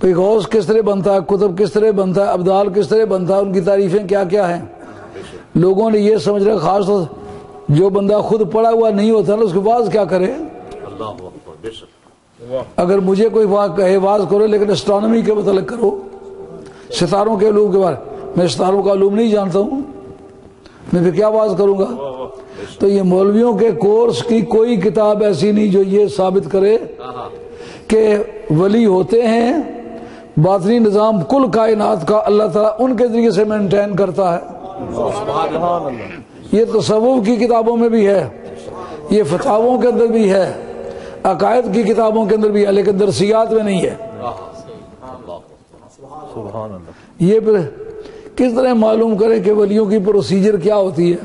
کوئی غوث کس طرح بنتا ہے؟ کتب کس طرح بنتا ہے؟ ابدال کس طرح بنتا ہے؟ ان کی تعریفیں کیا کیا ہیں؟ لوگوں نے یہ سمجھ رہا خاص طور جو بندہ خود پڑا ہوا نہیں ہوتا نا اس کے بعد کیا کرے؟ اگر مجھے کوئی کہے باز کرو لیکن اسٹرانومی کے متعلق کرو۔ ستاروں کے علوم کے بارے۔ میں ستاروں کا علوم نہیں جانتا ہوں۔ میں پھر کیا باز کروں گا؟ تو یہ مولویوں کے کورس کی کوئی کتاب ایسی نہیں جو یہ ثابت کرے کہ ولی ہوتے ہیں باطنی نظام کل کائنات کا اللہ تعالیٰ ان کے ذریعے سے مینٹین کرتا ہے۔ یہ تصوف کی کتابوں میں بھی ہے، یہ فتاووں کے اندر بھی ہے، عقائد کی کتابوں کے اندر بھی ہے، لیکن درسیات میں نہیں ہے۔ یہ پھر کس طرح معلوم کریں کہ ولیوں کی پروسیجر کیا ہوتی ہے؟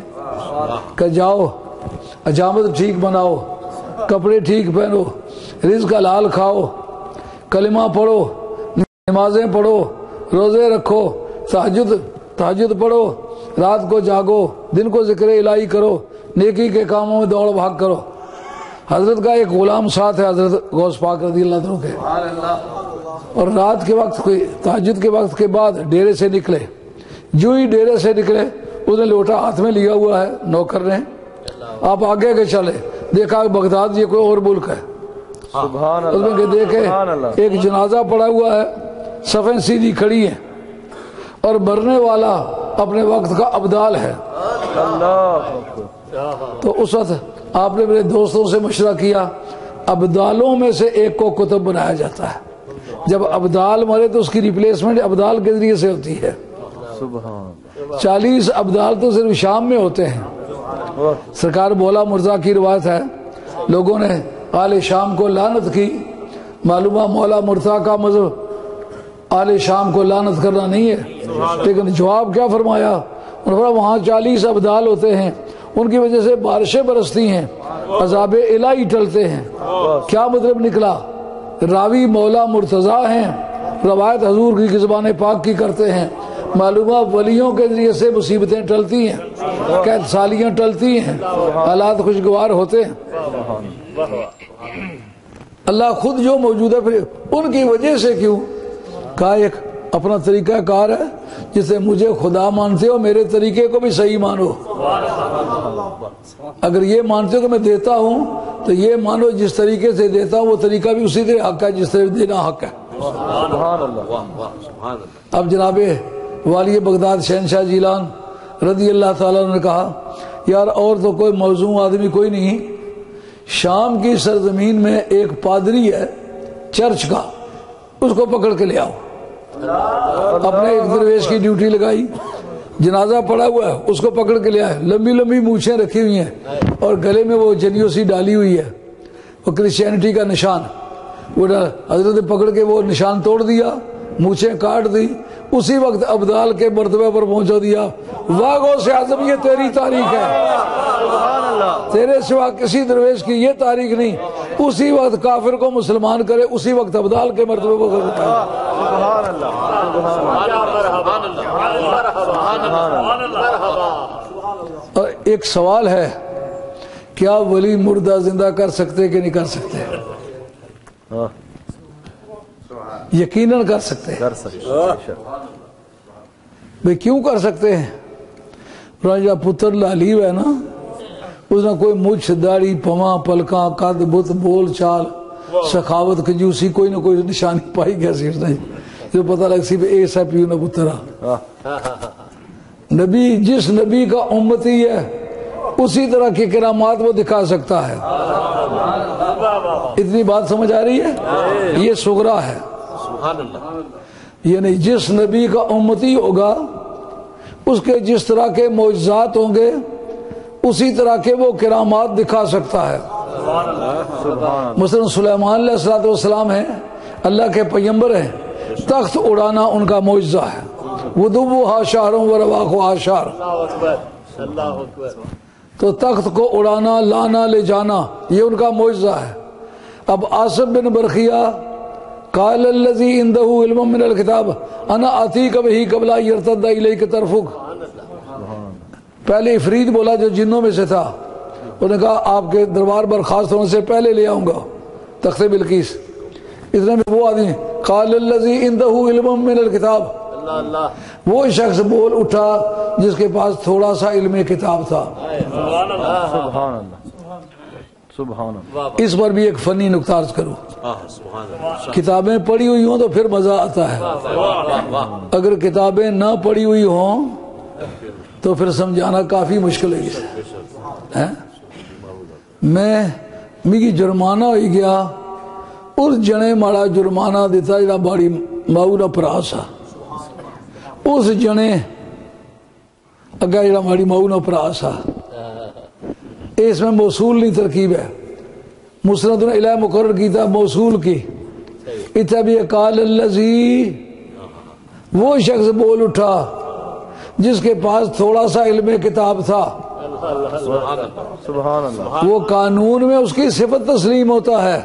کہ جاؤ، اجامت ٹھیک بناؤ، کپڑے ٹھیک پہنو، رزق حلال کھاؤ، کلمہ پڑھو نمازیں پڑھو روزے رکھو تحجد تحجد پڑھو رات کو جاگو دن کو ذکر الہی کرو نیکی کے کاموں میں دوڑ بھاگ کرو۔ حضرت کا ایک غلام ساتھ ہے حضرت غوث پاک رضی اللہ عنہ کے۔ اور رات کے وقت کوئی تحجد کے وقت کے بعد ڈیرے سے نکلے۔ جو ہی ڈیرے سے نکلے اس نے لوٹا ہاتھ میں لیا ہوا ہے نوکر نے۔ آپ آگے کے چلے۔ دیکھا بغداد یہ کوئی اور ملک ہے۔ سبحان اس میں کہ دیکھے ایک جنازہ پڑا ہوا ہے۔ صفیں سیدھی کھڑی ہیں اور مرنے والا اپنے وقت کا ابدال ہے۔ تو اس وقت آپ نے میرے دوستوں سے مشورہ کیا، ابدالوں میں سے ایک کو کتب بنایا جاتا ہے۔ جب ابدال مرے تو اس کی ریپلیسمنٹ ابدال کے ذریعے سے ہوتی ہے۔ چالیس ابدال تو صرف شام میں ہوتے ہیں۔ سرکار بولا مرزا کی روایت ہے، لوگوں نے آل شام کو لانت کی، معلومہ مولا مرزا کا مذہب آل شام کو لانت کرنا نہیں ہے۔ لیکن جواب کیا فرمایا؟ انہوں نے وہاں چالیس ابدال ہوتے ہیں۔ ان کی وجہ سے بارشیں برستی ہیں، عذاب الہی ٹلتے ہیں۔ کیا مطلب نکلا؟ راوی مولا مرتضی ہیں، روایت حضور کی زبان پاک کی کرتے ہیں۔ معلومہ ولیوں کے ذریعے سے مصیبتیں ٹلتی ہیں، قید سالیاں ٹلتی ہیں، حالات خوشگوار ہوتے ہیں۔ اللہ خود جو موجود ہے، پھر ان کی وجہ سے کیوں؟ کہا ایک اپنا طریقہ کار ہے جسے مجھے خدا مانتے ہو میرے طریقے کو بھی صحیح مانو۔ اگر یہ مانتے ہو کہ میں دیتا ہوں، تو یہ مانو، جس طریقے سے دیتا ہوں، وہ طریقہ بھی اسی طرح حق ہے، جس طرح دینا حق ہے۔ اب جناب والی بغداد شہنشاہ جیلان رضی اللہ تعالیٰ نے کہا، یار اور تو کوئی موضوع آدمی کوئی نہیں، شام کی سرزمین میں ایک پادری ہے چرچ کا، اس کو پکڑ کے لے آؤ۔ اپنے ایک درویش کی ڈیوٹی لگائی، جنازہ پڑا ہوا ہے، اس کو پکڑ کے لے آئے۔ لمبی لمبی مونچھیں رکھی ہوئی ہیں اور گلے میں وہ جنیو سی ڈالی ہوئی ہے۔ وہ کرسچینٹی کا نشان۔ وہ حضرت پکڑ کے وہ نشان توڑ دیا، مونچھیں کاٹ دی۔ اسی وقت ابدال کے مرتبے پر پہنچا دیا۔ واگو سے اعظم، یہ تیری تاریخ ہے۔ تیرے سوا کسی درویش کی یہ تاریخ نہیں۔ اسی وقت کافر کو مسلمان کرے، اسی وقت ابدال کے مرتبے پر سبحان اللہ سبحان اللہ ایک سوال ہے، کیا ولی مردہ زندہ کر سکتے کہ نہیں کر سکتے؟ ہاں۔ یقیناً کر سکتے ہیں۔ بھئی کیوں کر سکتے ہیں؟ راجا پتر لالیو ہے نا اس نے کوئی مجھ داڑھی پواں پلکاں قد بت بول چال سخاوت کنجوسی کوئی نہ کوئی نشانی پائی گیا سی اس نے۔ جو پتہ لگ سی بھی ایسا پیو نہ پترا۔ نبی جس نبی کا امتی ہے اسی طرح کی کرامات وہ دکھا سکتا ہے۔ اتنی بات سمجھ آ رہی ہے؟ یہ سغرا ہے۔ یعنی جس نبی کا امتی ہوگا، اس کے جس طرح کے معجزات ہوں گے، اسی طرح کے وہ کرامات دکھا سکتا ہے۔ مثلا سلیمان علیہ السلاۃ والسلام ہیں، اللہ کے پیمبر ہیں، تخت اڑانا ان کا معجزہ ہے۔ ودو ہا شہروں و روا کو آشار تو تخت کو اڑانا، لانا، لے جانا، یہ ان کا معجزہ ہے۔ اب آصف بن برخیہ قال الذي عنده علم من الكتاب، انا اتيك به قبل ان يرتد اليك طرفك پہلے افرید بولا جو جنوں میں سے تھا۔ انہوں نے کہا، آپ کے دربار برخاست ہونے سے پہلے لے آؤں گا تخت بلقیس۔ اتنے میں وہ آدمی، قال الذي عنده علم من الكتاب۔ اللہ اللہ۔ وہ شخص بول اٹھا جس کے پاس تھوڑا سا علم کتاب تھا۔ سبحان اللہ۔ سبحان اللہ۔ سبحان اللہ۔ اس پر بھی ایک فنی نقطہ عرض کروں سبحان اللہ۔ کتابیں پڑھی ہوئی ہوں تو پھر مزہ آتا ہے۔ اگر کتابیں نہ پڑھی ہوئی ہوں تو پھر سمجھانا کافی مشکل ہے۔ ہیں؟ میں میری جرمانہ ہوئی گیا۔ اس جنے ماڑا جرمانہ دیتا جڑا باڑی ماؤ پرا سا اس جنے اگا جڑا ماڑی ماؤ دا پرا سا اس میں موصول نہیں ترکیب ہے مسند نے الہ مقرر کیتا موصول کی اتنا بھی قال الذی وہ شخص بول اٹھا جس کے پاس تھوڑا سا علم کتاب تھا سبحان اللہ وہ قانون میں اس کی صفت تسلیم ہوتا ہے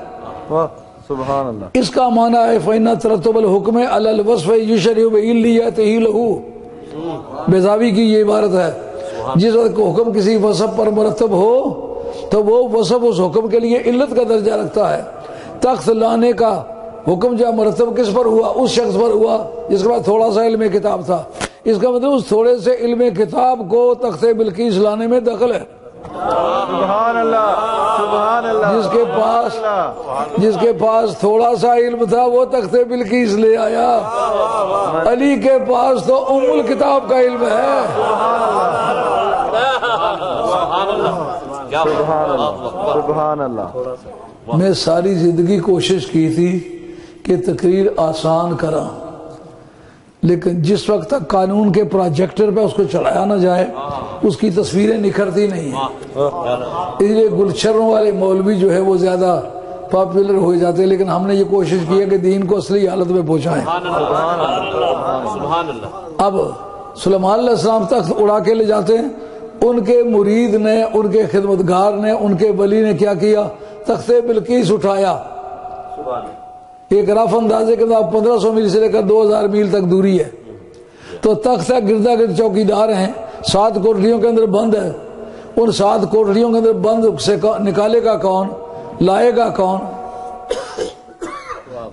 سبحان اللہ۔ اس کا معنی ہے فینا ترتب الحکم علی الوصف یشرع بعلیت ہی لہو بیزاوی کی یہ عبارت ہے۔ جس وقت حکم کسی وصف پر مرتب ہو، تو وہ وصف اس حکم کے لیے علت کا درجہ رکھتا ہے۔ تخت لانے کا حکم جب مرتب کس پر ہوا؟ اس شخص پر ہوا، جس کے بعد تھوڑا سا علم کتاب تھا۔ اس کا مطلب اس تھوڑے سے علم کتاب کو تخت بلقیس لانے میں دخل ہے۔ سبحان اللہ سبحان اللہ جس کے پاس جس کے پاس تھوڑا سا علم تھا وہ تخت بلقیس لے آیا۔ علی کے پاس تو ام الکتاب کا علم ہے۔ سبحان اللہ سبحان اللہ میں ساری زندگی کوشش کی تھی کہ تقریر آسان کرا لیکن جس وقت تک قانون کے پروجیکٹر پہ اس کو چڑھایا نہ جائے اس کی تصویریں نکھرتی نہیں ہیں۔ اس لیے گلچروں والے مولوی جو ہے وہ زیادہ پاپولر ہو جاتے ہیں لیکن ہم نے یہ کوشش کی ہے کہ دین کو اصلی حالت میں پہنچائیں۔ اب سلیمان علیہ السلام تخت اڑا کے لے جاتے ہیں۔ ان کے مرید نے ان کے خدمتگار نے ان کے ولی نے کیا کیا؟ تخت بلقیس اٹھایا۔ ایک رف اندازے کے بعد پندرہ سو میل سے لے کر دو ہزار میل تک دوری ہے۔ تو تخت گردا گرد چوکی دار ہیں۔ سات کوٹریوں کے اندر بند ہے۔ ان سات کوٹریوں کے اندر بند سے نکالے گا کون؟ لائے گا کون؟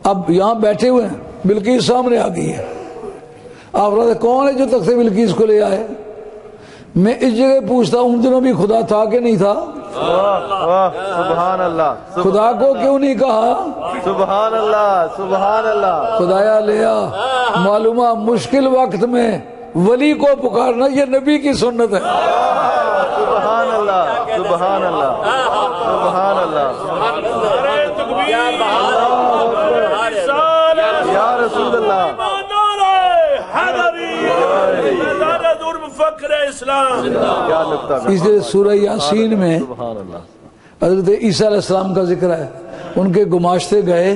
اب یہاں بیٹھے ہوئے ہیں۔ بلکیس سامنے آ گئی ہے۔ آپ رہتے کون ہے جو تخت بلکیس کو لے آئے؟ میں اس جگہ پوچھتا ہوں، ان دنوں بھی خدا تھا کہ نہیں تھا؟ سبحان اللہ خدا کو کیوں نہیں کہا؟ سبحان اللہ سبحان اللہ۔ خدایا لیا معلومہ مشکل وقت میں ولی کو پکارنا یہ نبی کی سنت ہے۔ سبحان اللہ سبحان اللہ سبحان اللہ۔ یا رسول اللہ فکر اسلام۔ کیا لگتا ہے اس لیے سورہ یاسین میں سبحان اللہ۔ حضرت عیسیٰ علیہ السلام کا ذکر ہے۔ ان کے گماشتے گئے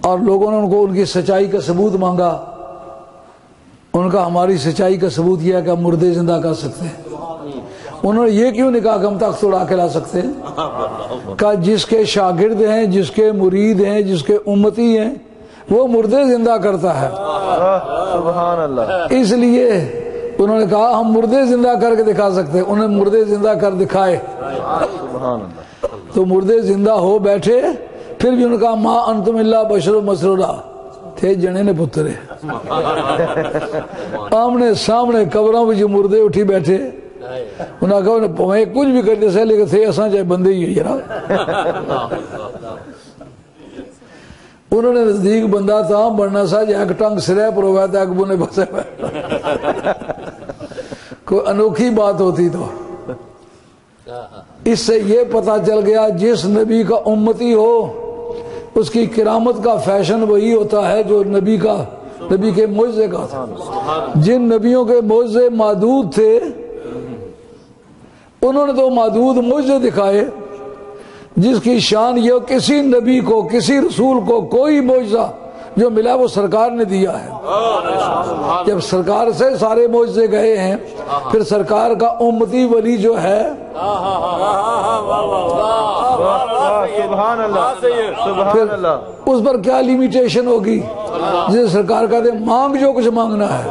اور لوگوں نے ان کو ان کی سچائی کا ثبوت مانگا۔ ان کا ہماری سچائی کا ثبوت یہ ہے کہ ہم مردے زندہ کر سکتے ہیں۔ انہوں نے یہ کیوں نہیں کہا کہ ہم تخت اڑا کے لا سکتے ہیں؟ کہ جس کے شاگرد ہیں جس کے مرید ہیں جس کے امتی ہیں وہ مردے زندہ کرتا ہے۔ سبحان اللہ۔ اس لیے انہوں نے کہا ہم مردے زندہ کر کے دکھا سکتے ہیں۔ انہوں نے مردے زندہ کر دکھائے۔ تو مردے زندہ ہو بیٹھے، پھر بھی انہوں نے کہا ماں انتم اللہ بشر و مسرورہ تھے جنے نے پترے آمنے سامنے قبروں میں جو مردے اٹھی بیٹھے۔ انہوں نے کہا انہیں میں کچھ بھی کرتے سے لیکن تھے، اساں چاہے بندے ہی ہے یار۔ انہوں نے نزدیک بندہ تھا بڑھنا سا جی ایک ٹنگ سرے پر ہو گیا تھا اکبو نے بسے کوئی انوکھی بات ہوتی تو۔ اس سے یہ پتا چل گیا، جس نبی کا امتی ہو، اس کی کرامت کا فیشن وہی ہوتا ہے جو نبی کا، نبی کے معجزے کا تھا۔ جن نبیوں کے معجزے معدود تھے، انہوں نے تو معدود معجزے دکھائے۔ جس کی شان یہ کسی نبی کو، کسی رسول کو کوئی معجزہ جو ملا وہ سرکار نے دیا ہے۔ جب سرکار سے سارے معجزے گئے ہیں، پھر سرکار کا امتی ولی جو ہے اس پر کیا لیمیٹیشن ہوگی؟ جسے سرکار کہتے ہیں، مانگ جو کچھ مانگنا ہے۔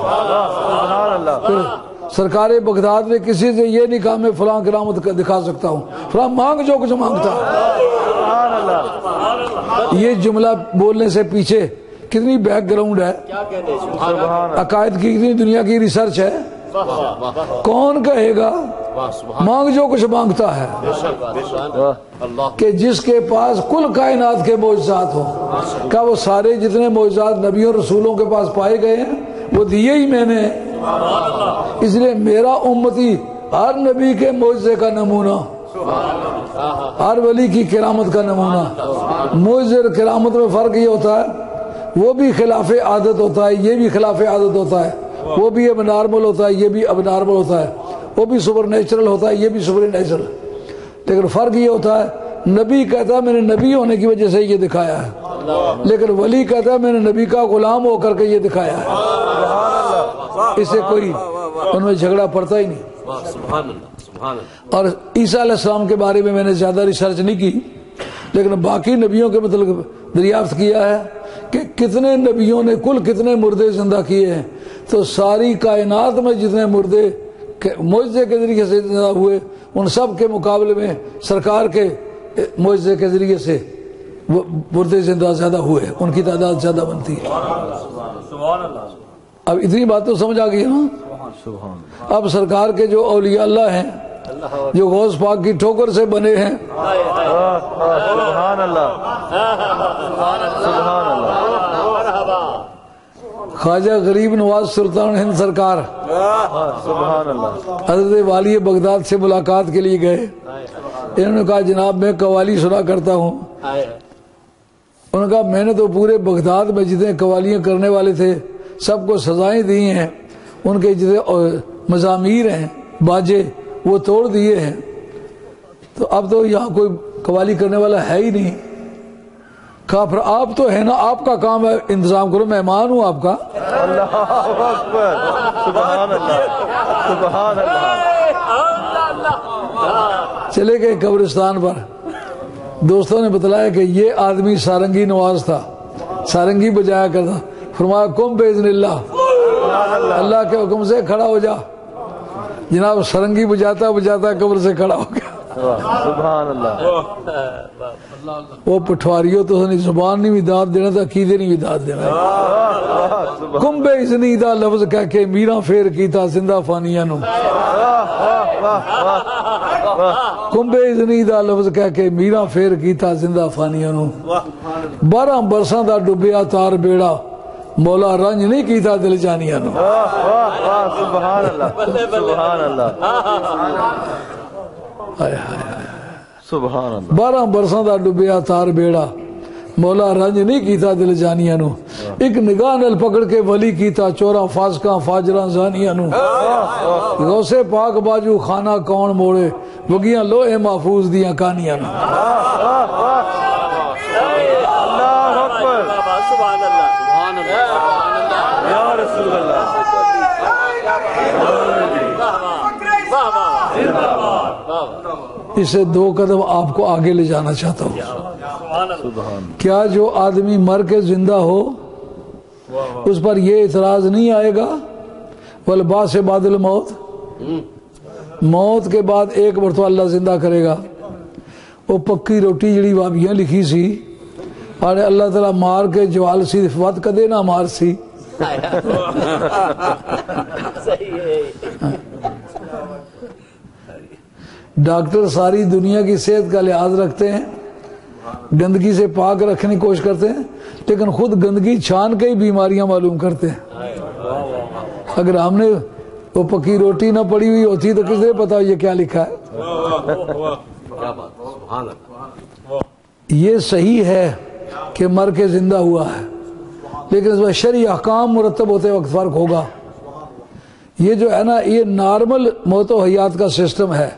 پھر سرکار بغداد نے کسی سے یہ نہیں کہا میں فلاں کرامت دکھا سکتا ہوں۔ فلاں مانگ جو کچھ مانگتا۔ یہ جملہ بولنے سے پیچھے کتنی بیک گراؤنڈ ہے۔ عقائد کی کتنی دنیا کی ریسرچ ہے۔ کون کہے گا؟ مانگ جو کچھ مانگتا ہے۔ کہ جس کے پاس کل کائنات کے معجزات ہوں۔ کیا وہ سارے جتنے معجزات نبیوں رسولوں کے پاس پائے گئے ہیں؟ وہ دیے ہی میں نے۔ اس لیے میرا امتی ہر نبی کے معجزے کا نمونہ ہر ولی کی کرامت کا نمونہ۔ معجزے اور کرامت میں فرق یہ ہوتا ہے وہ بھی خلاف عادت ہوتا ہے یہ بھی خلاف عادت ہوتا ہے۔ وہ بھی اب نارمل ہوتا ہے یہ بھی اب نارمل ہوتا ہے۔ وہ بھی سپر نیچرل ہوتا ہے یہ بھی سپر نیچرل لیکن فرق یہ ہوتا ہے نبی کہتا ہے میں نے نبی ہونے کی وجہ سے یہ دکھایا ہے۔ لیکن ولی کہتا ہے میں نے نبی کا غلام ہو کر کے یہ دکھایا ہے۔ اس سے کوئی ان میں جھگڑا پڑتا ہی نہیں۔ سبحان اللہ سبحان اللہ. اور عیسیٰ علیہ السلام کے بارے میں میں نے زیادہ ریسرچ نہیں کی لیکن باقی نبیوں کے مطلب دریافت کیا ہے کہ کتنے نبیوں نے کل کتنے مردے زندہ کیے ہیں۔ تو ساری کائنات میں جتنے مردے معجزے کے ذریعے سے زندہ ہوئے ان سب کے مقابلے میں سرکار کے معجزے کے ذریعے سے وہ مردے زندہ زیادہ ہوئے ان کی تعداد زیادہ بنتی ہے۔ اب اتنی بات تو سمجھ آ گئی ہے نا؟ اب سرکار کے جو اولیاء اللہ ہیں، جو غوث پاک کی ٹھوکر سے بنے ہیں سبحان اللہ سبحان اللہ خواجہ غریب نواز سلطان ہند سرکار سبحان اللہ حضرت والی بغداد سے ملاقات کے لیے گئے۔ انہوں نے کہا، جناب، میں قوالی سنا کرتا ہوں۔ انہوں نے کہا، میں نے تو پورے بغداد میں جتنے قوالیاں کرنے والے تھے سب کو سزائیں دی ہیں۔ ان کے جتنے مضامیر ہیں باجے وہ توڑ دیے ہیں۔ تو اب تو یہاں کوئی قوالی کرنے والا ہے ہی نہیں۔ کہا پھر آپ تو ہے نا آپ کا کام ہے انتظام کرو مہمان ہوں آپ کا۔ اللہ اکبر سبحان اللہ سبحان اللہ۔ چلے گئے قبرستان پر۔ دوستوں نے بتلایا کہ یہ آدمی سارنگی نواز تھا۔ سارنگی بجایا کرتا۔ فرمایا کم بزن اللہ۔ اللہ کے حکم سے کھڑا ہو جا۔ جناب سرنگی بجاتا بجاتا قبر سے کھڑا ہو گیا۔ سبحان اللہ وہ پٹھواریوں تو سنی زبان نہیں بھی داد دینا تھا عقیدے نہیں بھی داد دینا۔ کم بے ازنی دا لفظ کہہ کے میرا پھیر کیتا زندہ فانیاں نو کم بے ازنی دا لفظ کہہ کے میرا پھیر کیتا زندہ فانیاں نو بارہ برساں دا ڈبیا تار بیڑا۔ مولا رنج نہیں کیتا دل جانیاں نو۔ سبحان اللہ سبحان اللہ ہائے ہائے سبحان اللہ بارہ برساں دا ڈبیا تار بیڑا۔ مولا رنج نہیں کیتا دل جانیاں نو۔ ایک نگاہ نل پکڑ کے ولی کیتا چورا فاسکاں فاجراں زانیاں نو۔ غوث پاک باجو خانہ کون موڑے؟ وگیاں لوہے محفوظ دیاں کانیاں نو اللہ اکبر سبحان اللہ سبحان اللہ یا رسول اللہ اس سے دو قدم آپ کو آگے لے جانا چاہتا ہوں۔ کیا جو آدمی مر کے زندہ ہو، اس پر یہ اعتراض نہیں آئے گا؟ والباس سے بادل موت موت کے بعد ایک مرتبہ اللہ زندہ کرے گا۔ وہ پکی روٹی جڑی وابیاں لکھی سی اور اللہ تعالیٰ مار کے جوال سی ود کدے نہ مار سی۔ ڈاکٹر ساری دنیا کی صحت کا لحاظ رکھتے ہیں، گندگی سے پاک رکھنے کی کوشش کرتے ہیں، لیکن خود گندگی چھان کے ہی بیماریاں معلوم کرتے ہیں۔ اگر ہم نے وہ پکی روٹی نہ پڑی ہوئی ہوتی تو کس نے پتا یہ کیا لکھا ہے؟ یہ صحیح ہے کہ مر کے زندہ ہوا ہے، لیکن اس میں شرعی احکام مرتب ہوتے وقت فرق ہوگا۔ یہ جو ہے نا، یہ نارمل موت و حیات کا سسٹم ہے۔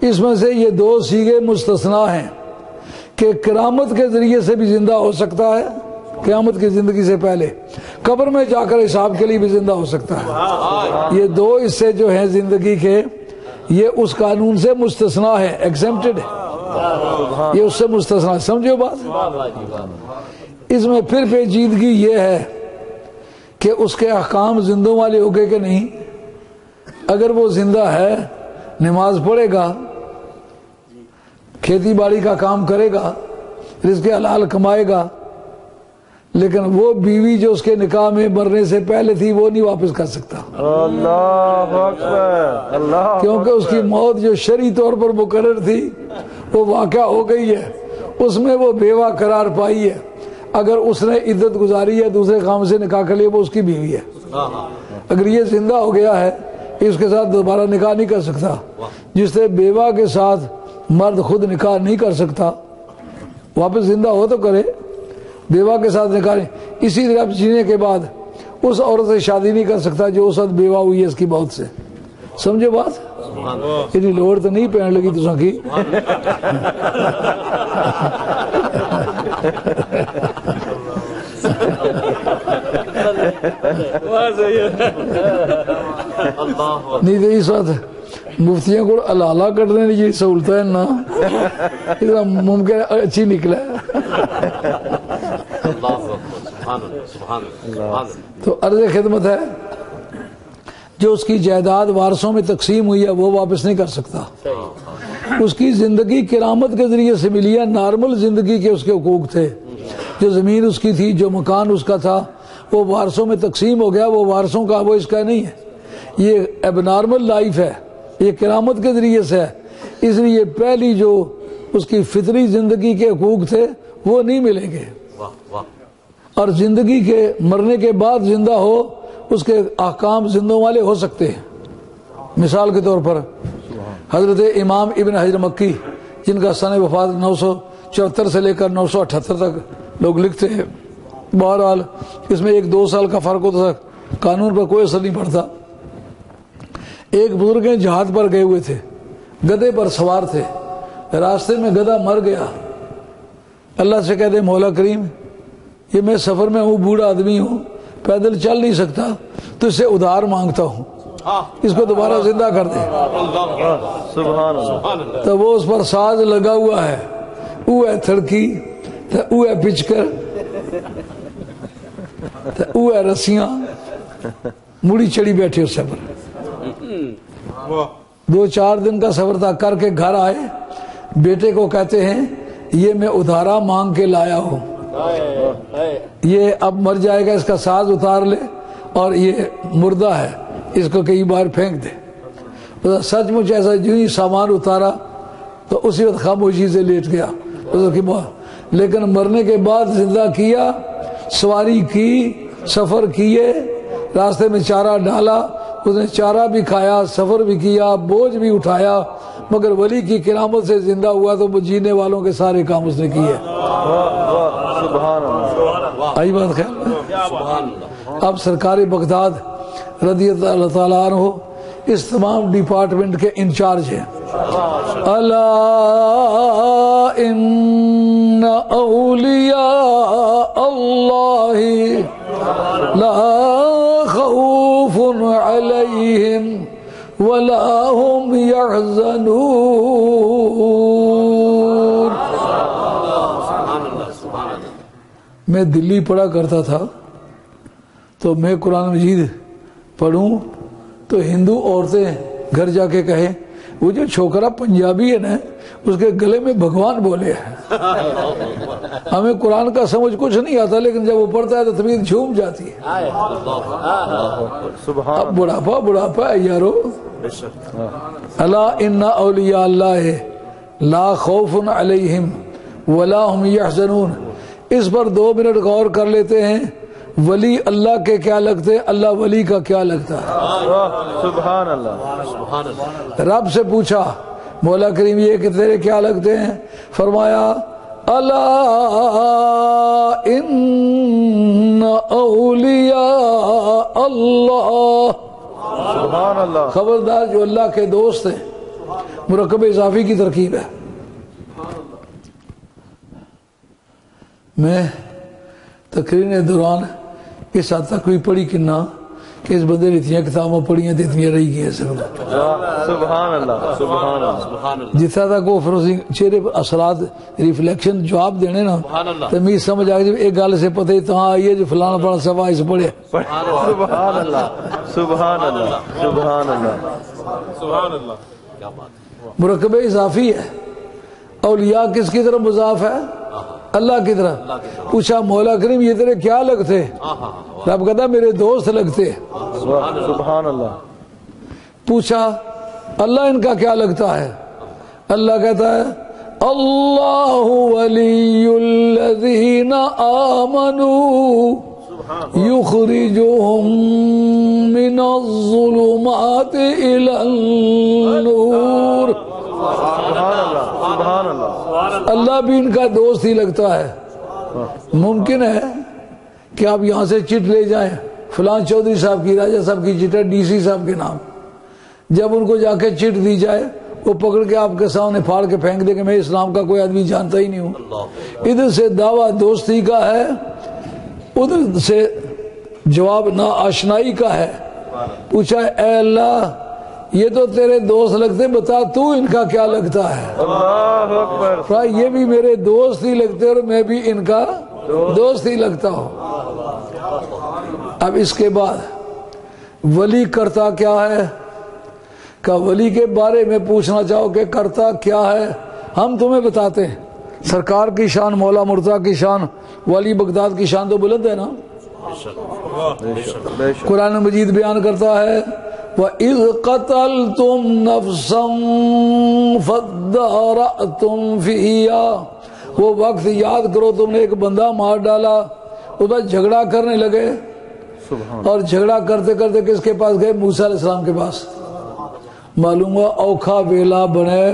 اس میں سے یہ دو سیگے مستثنا ہیں کہ کرامت کے ذریعے سے بھی زندہ ہو سکتا ہے، قیامت کی زندگی سے پہلے۔ قبر میں جا کر حساب کے لیے بھی زندہ ہو سکتا ہے۔ یہ دو حصے جو ہیں زندگی کے، یہ اس قانون سے مستثنا ہے ایگزمپٹڈ ہے۔ یہ اس سے مستثنا ہے۔ سمجھو بات؟ اس میں پھر پیچیدگی یہ ہے کہ اس کے احکام زندوں والے ہو گئے کہ نہیں؟ اگر وہ زندہ ہے نماز پڑھے گا کھیتی باڑی کا کام کرے گا رزق حلال کمائے گا لیکن وہ بیوی جو اس کے نکاح میں مرنے سے پہلے تھی وہ نہیں واپس کر سکتا۔ اللہ اللہ کیونکہ اس کی موت جو شرعی طور پر مقرر تھی وہ واقع ہو گئی ہے۔ اس میں وہ بیوہ قرار پائی ہے۔ اگر اس نے عدت گزاری ہے دوسرے کام سے نکاح کر لیا وہ اس کی بیوی ہے۔ اگر یہ زندہ ہو گیا ہے اس کے ساتھ دوبارہ نکاح نہیں کر سکتا۔ جس سے بیوہ کے ساتھ مرد خود نکاح نہیں کر سکتا۔ واپس زندہ ہو تو کرے، بیوہ کے ساتھ نکاح نہیں۔ اسی طرح جینے کے بعد اس عورت سے شادی نہیں کر سکتا جو اس وقت بیوہ ہوئی ہے اس کی موت سے۔ سمجھے بات؟ اتنی لوڑ تو نہیں پہن لگی تو کی اللہ۔ نہیں تو اس وقت مفتیاں کو الالہ کرنے کی سہولت ہے نا۔ ممکن ہے اچھی نکلا ہے تو عرض خدمت ہے جو اس کی جائیداد وارثوں میں تقسیم ہوئی ہے وہ واپس نہیں کر سکتا۔ اس کی زندگی کرامت کے ذریعے سے ملی ہے نارمل زندگی کے اس کے حقوق تھے۔ جو زمین اس کی تھی جو مکان اس کا تھا وہ وارثوں میں تقسیم ہو گیا وہ وارثوں کا وہ اس کا نہیں ہے۔ یہ اب نارمل لائف ہے یہ کرامت کے ذریعے سے ہے۔ اس لیے پہلی جو اس کی فطری زندگی کے حقوق تھے وہ نہیں ملیں گے۔ اور زندگی کے مرنے کے بعد زندہ ہو اس کے احکام زندوں والے ہو سکتے ہیں۔ مثال کے طور پر حضرت امام ابن حجر مکی جن کا سن وفات نو سو چوہتر سے لے کر نو سو اٹھہتر تک لوگ لکھتے ہیں۔ بہرحال اس میں ایک دو سال کا فرق ہوتا تھا قانون پر کوئی اثر نہیں پڑتا۔ ایک بزرگ جہاد پر گئے ہوئے تھے گدے پر سوار تھے۔ راستے میں گدا مر گیا۔ اللہ سے کہتے مولا کریم یہ میں سفر میں ہوں بوڑھا آدمی ہوں پیدل چل نہیں سکتا تو اس سے ادھار مانگتا ہوں۔ اس کو دوبارہ زندہ کر دے۔ تو وہ اس پر ساز لگا ہوا ہے۔ او ہے تھڑکی تو او ہے پچکر۔ تو او ہے رسیاں مڑی چڑی بیٹھے اس سفر دو چار دن کا سفر تھا کر کے گھر آئے۔ بیٹے کو کہتے ہیں یہ میں ادھارا مانگ کے لایا ہوں۔ یہ اب مر جائے گا اس کا ساز اتار لے۔ اور یہ مردہ ہے اس کو کئی بار پھینک دے۔ سچ مچ ایسا جو ہی سامان اتارا تو اسی وقت خاموشی سے لیٹ گیا۔ کی لیکن مرنے کے بعد زندہ کیا سواری کی سفر کیے راستے میں چارہ ڈالا اس نے چارہ بھی کھایا سفر بھی کیا بوجھ بھی اٹھایا مگر ولی کی کرامت سے زندہ ہوا تو وہ جینے والوں کے سارے کام اس نے کیے۔ آئی بات خیال اب سرکار بغداد رضی اللہ تعالیٰ عنہ اس تمام ڈپارٹمنٹ کے انچارج ہیں۔ اللہ ان اولیاء اللہ لا خوف علیہم ولا هم يحزنون. میں دلی پڑھا کرتا تھا، تو میں قرآن مجید پڑھوں، تو ہندو عورتیں گھر جا کے کہیں وہ جو چھوکرا پنجابی ہے نا، اس کے گلے میں بھگوان بولے ہیں۔ ہمیں قرآن کا سمجھ کچھ نہیں آتا، لیکن جب وہ پڑھتا ہے تو طبیعت جھوم جاتی ہے۔ اب بڑھاپا بڑھاپا ہے یارو۔ اللہ ان اولیاء اللہ لا خوف علیہم ولا هم یحزنون۔ اس پر دو منٹ غور کر لیتے ہیں۔ ولی اللہ کے کیا لگتے ہیں؟ اللہ ولی کا کیا لگتا ہے؟ سبحان اللہ رب سے پوچھا مولا کریم یہ کہ تیرے کیا لگتے ہیں؟ فرمایا اللہ ان اولیاء اللہ۔ سبحان اللہ خبردار جو اللہ کے دوست ہیں مرکب اضافی کی ترکیب ہے۔ میں تقریر دوران اس حد تک بھی پڑھی کننا کہ اس بندے نے اتنی کتابیں پڑھی ہیں تو اتنی رہی گئی سب واہ سبحان اللہ سبحان اللہ۔ جتنا تک وہ فروزی چہرے پر اثرات ریفلیکشن جواب دینے نا تو می سمجھ آ گئی ایک گل سے پتہ ہی تو آئی ہے جو فلانا پڑا سوا اس پڑھے سبحان اللہ سبحان اللہ۔ سبحان اللہ۔ مرکب اضافی ہے۔ اولیاء کس کی طرف مضاف ہے؟ اللہ کی طرف پوچھا مولا کریم یہ تیرے کیا لگتے رب کہتا میرے دوست لگتے سبحان اللہ پوچھا اللہ ان کا کیا لگتا ہے؟ اللہ کہتا ہے اللہ ولی الذین آمنوا یخرجهم من الظلمات الى النور۔ سبحان اللہ اللہ بھی ان کا دوست ہی لگتا ہے۔ ممکن ہے کہ آپ یہاں سے چٹ لے جائیں۔ فلان چودھری صاحب کی، راجہ صاحب کی چٹ ہے ڈی سی صاحب کے نام۔ جب ان کو جا کے چٹ دی جائے، وہ پکڑ کے آپ کے سامنے پھاڑ کے پھینک دے کہ میں اسلام کا کوئی آدمی جانتا ہی نہیں ہوں۔ ادھر سے دعویٰ دوستی کا ہے، ادھر سے جواب نا آشنائی کا ہے۔ پوچھا، اے اللہ یہ تو تیرے دوست لگتے بتا تو ان کا کیا لگتا ہے؟ اللہ اکبر۔ فرا یہ بھی میرے دوست ہی لگتے اور میں بھی ان کا دوست ہی لگتا ہوں۔ اب اس کے بعد ولی کرتا کیا ہے؟ کہ ولی کے بارے میں پوچھنا چاہو کہ کرتا کیا ہے؟ ہم تمہیں بتاتے ہیں۔ سرکار کی شان مولا مرتا کی شان ولی بغداد کی شان تو بلند ہے نا؟ قرآن مجید بیان کرتا ہے وَإِذْ قَتَلْتُمْ نَفْسًا فَدَّارَأْتُمْ فِيهَا۔ وہ وقت یاد کرو تم نے ایک بندہ مار ڈالا اس پر جھگڑا کرنے لگے۔ اور جھگڑا کرتے کرتے کس کے پاس گئے؟ موسیٰ علیہ السلام کے پاس۔ معلوم ہوا اوکھا ویلا بنے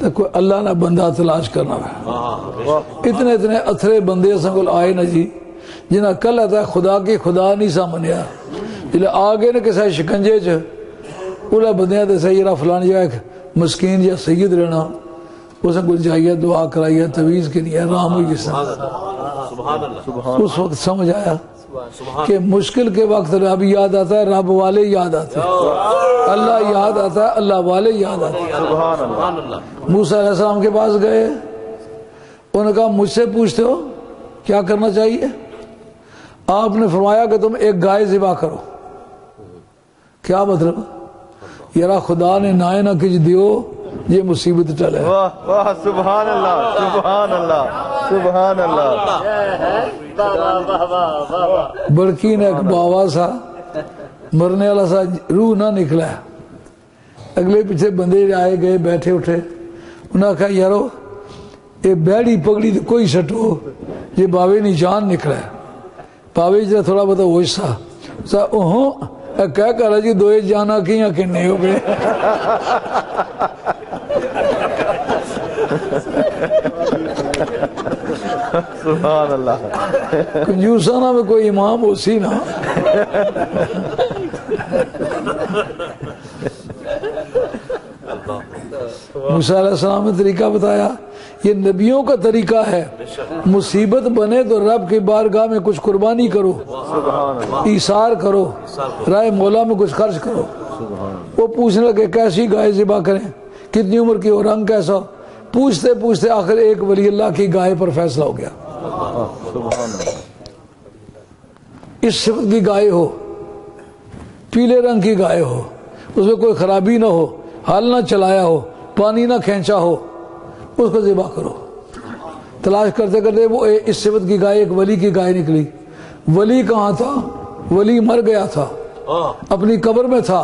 تو کوئی اللہ نہ بندہ تلاش کرنا ہے۔ اتنے اتنے اتھرے بندے سنگل آئے نا جی جنہیں کل ہے خدا کی خدا نہیں سامنیا جلے آگے نے کسا شکنجے چ اولا بندیاں تے سیرا فلان جا ایک مسکین یا سید رہنا۔ اس کچھ جائیے دعا کرائیے تویز کے لیے رام ہوئی اللہ۔ اس وقت سمجھ آیا کہ مشکل کے وقت رب یاد آتا ہے رب والے یاد آتے ہیں۔ اللہ یاد آتا ہے اللہ والے یاد آتے ہیں۔ موسیٰ علیہ السلام کے پاس گئے۔ انہوں نے کہا مجھ سے پوچھتے ہو کیا کرنا چاہیے؟ آپ نے فرمایا کہ تم ایک گائے ذبح کرو۔ کیا مطلب؟ یارا خدا نے نائے نہ کچھ دیو یہ مصیبت واہ واہ سبحان اللہ سبحان اللہ سبحان اللہ۔ بڑکی نے ایک باوا سا مرنے والا سا روح نہ نکلا۔ اگلے پیچھے بندے آئے گئے بیٹھے اٹھے۔ انہوں نے کہا یارو یہ بیڑی پگڑی تو کوئی سٹو یہ باوے نہیں جان نکلا۔ باوے جا تھوڑا بہت ہوش سا۔ سا اوہوں کہہ رہا جی دوئے جانا کی یا کنے ہو گئے؟ سبحان اللہ۔ کنجوسانہ میں کوئی امام ہو سی نا موسیٰ علیہ السلام نے طریقہ بتایا یہ نبیوں کا طریقہ ہے۔ مصیبت بنے تو رب کی بارگاہ میں کچھ قربانی کرو ایثار کرو رائے مولا میں کچھ خرچ کرو۔ وہ پوچھنے لگے کیسی گائے ذبح کریں؟ کتنی عمر کی ہو رنگ کیسا پوچھتے پوچھتے آخر ایک ولی اللہ کی گائے پر فیصلہ ہو گیا۔ اس صفت کی گائے ہو پیلے رنگ کی گائے ہو اس میں کوئی خرابی نہ ہو حل نہ چلایا ہو پانی نہ کھینچا ہو اس کو ذبح کرو۔ تلاش کرتے کرتے وہ اس صفت کی گائے ایک ولی کی گائے نکلی۔ ولی کہاں تھا؟ ولی مر گیا تھا۔ اپنی قبر میں تھا۔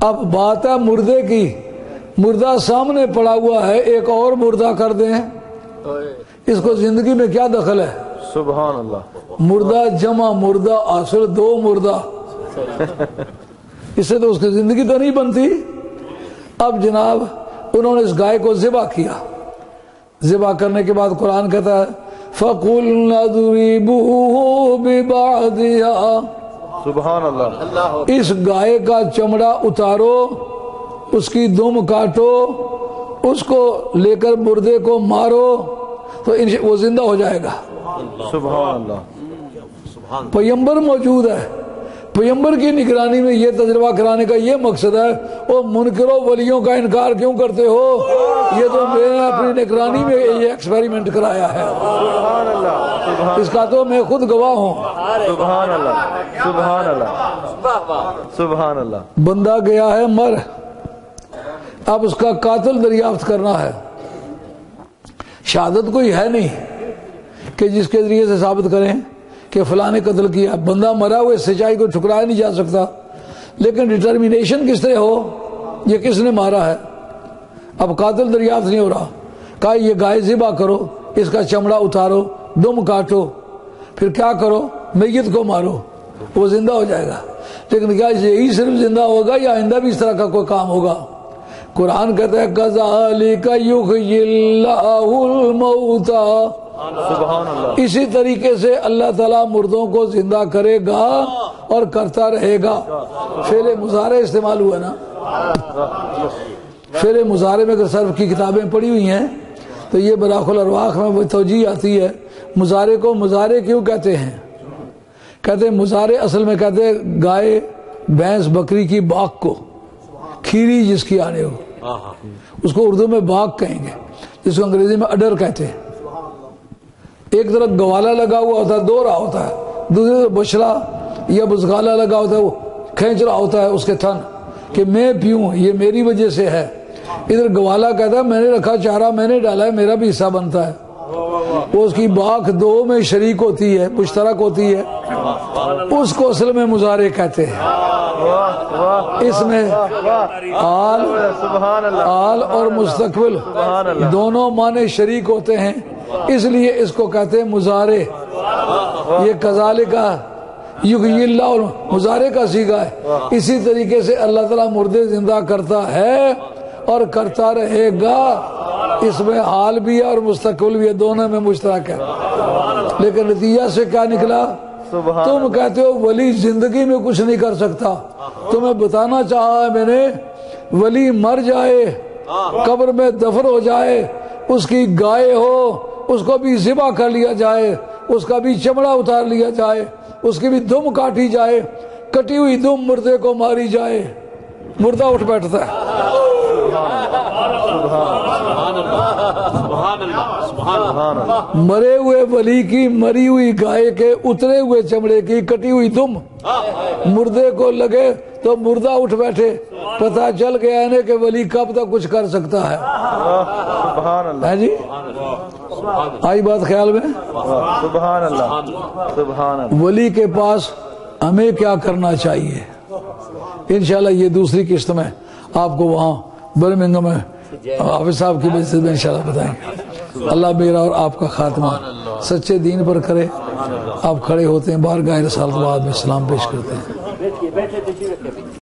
اب بات ہے مردے کی۔ مردہ سامنے پڑا ہوا ہے ایک اور مردہ کر دیں۔ اس کو زندگی میں کیا دخل ہے؟ سبحان اللہ۔ مردہ جمع مردہ اصل دو مردہ۔ [laughs] اس سے تو اس کی زندگی تو نہیں بنتی۔ اب جناب انہوں نے اس گائے کو ذبح کیا۔ ذبح کرنے کے بعد قرآن کہتا ہے فَقُلْ سبحان اللہ۔ اس گائے کا چمڑا اتارو اس کی دم کاٹو اس کو لے کر مردے کو مارو تو وہ زندہ ہو جائے گا۔ سبحان اللہ۔ پیمبر موجود ہے۔ پیمبر کی نگرانی میں یہ تجربہ کرانے کا یہ مقصد ہے وہ منکروں ولیوں کا انکار کیوں کرتے ہو؟ یہ تو میں نے اپنی نگرانی میں یہ ایکسپیریمنٹ کرایا ہے۔ سبحان اللہ سبحان اس کا تو میں خود گواہ ہوں۔ سبحان اللہ سبحان اللہ سبحان اللہ۔ بندہ گیا ہے مر۔ اب اس کا قاتل دریافت کرنا ہے۔ شہادت کوئی ہے نہیں کہ جس کے ذریعے سے ثابت کریں۔ کہ فلاں نے قتل کیا، بندہ مرا ہوئے سچائی کو ٹھکرایا نہیں جا سکتا۔ لیکن ڈٹرمینیشن کس طرح ہو؟ یہ کس نے مارا ہے؟ اب قاتل دریافت نہیں ہو رہا۔ کہا، یہ گائے ذبح کرو، اس کا چمڑا اتارو، دم کاٹو، پھر کیا کرو؟ میت کو مارو۔ وہ زندہ ہو جائے گا۔ لیکن کیا یہی صرف زندہ ہوگا یا آئندہ بھی اس طرح کا کوئی کام ہوگا؟ قرآن کہتا ہے سبحان اللہ۔ اسی طریقے سے اللہ تعالیٰ مردوں کو زندہ کرے گا اور کرتا رہے گا۔ فعل مظاہرے استعمال ہوا نا؟ فعل مظاہرے میں اگر صرف کی کتابیں پڑھی ہوئی ہیں تو یہ براخ الارواح میں وہ توجہ آتی ہے۔ مظاہرے کو مظاہرے کیوں کہتے ہیں؟ کہتے ہیں مظاہرے اصل میں کہتے ہیں گائے بھینس بکری کی باغ کو کھیری جس کی آنے ہو۔ اس کو اردو میں باغ کہیں گے جس کو انگریزی میں اڈر کہتے ہیں۔ ایک طرف گوالا لگا ہوا ہوتا ہے دو رہا ہوتا ہے۔ دوسری طرف بچڑا یا بزغالا لگا ہوتا ہے وہ کھینچ رہا ہوتا ہے اس کے تھن کہ میں پیوں یہ میری وجہ سے ہے۔ ادھر گوالا کہتا ہے میں نے رکھا چارہ میں نے ڈالا ہے میرا بھی حصہ بنتا ہے۔ وہ اس کی باغ دو میں شریک ہوتی ہے مشترک ہوتی ہے۔ اس کو اصل میں مظاہرے کہتے ہیں۔ اس میں آل آل اور مستقبل دونوں معنی شریک ہوتے ہیں۔ اس لیے اس کو کہتے ہیں مظاہرے یہ کزالے کا اللہ مظاہرے کا سیگا ہے۔ اسی طریقے سے اللہ تعالیٰ مردے زندہ کرتا ہے اور کرتا رہے گا۔ اس میں حال بھی ہے اور مستقبل بھی ہے۔ دونوں میں مشترک ہے۔ لیکن نتیجہ سے کیا نکلا؟ تم کہتے ہو ولی زندگی میں کچھ نہیں کر سکتا۔ تمہیں بتانا چاہا ہے میں نے ولی مر جائے قبر میں دفن ہو جائے اس کی گائے ہو اس کو بھی ذبح کر لیا جائے، اس کا بھی چمڑا اتار لیا جائے، اس کی بھی دم کاٹی جائے، کٹی ہوئی دم مردے کو ماری جائے۔ مردہ اٹھ بیٹھتا ہے۔ مرے ہوئے ولی کی مری ہوئی گائے کے اترے ہوئے چمڑے کی کٹی ہوئی دم۔ مردے کو لگے تو مردہ اٹھ بیٹھے۔ پتا چل گیا ہے کہ ولی کب تک کچھ کر سکتا ہے۔ سبحان اللہ۔ ہے جی؟ آئی بات خیال میں؟ سبحان اللہ۔ سبحان اللہ۔ ولی کے پاس ہمیں کیا کرنا چاہیے؟ انشاءاللہ یہ دوسری قسط میں آپ کو وہاں برمنگم میں حافظ صاحب کی وجہ میں انشاءاللہ بتائیں اللہ میرا اور آپ کا خاتمہ سچے دین پر کرے۔ آپ کھڑے ہوتے ہیں بار گاہ رسالت بعد میں سلام پیش کرتے ہیں۔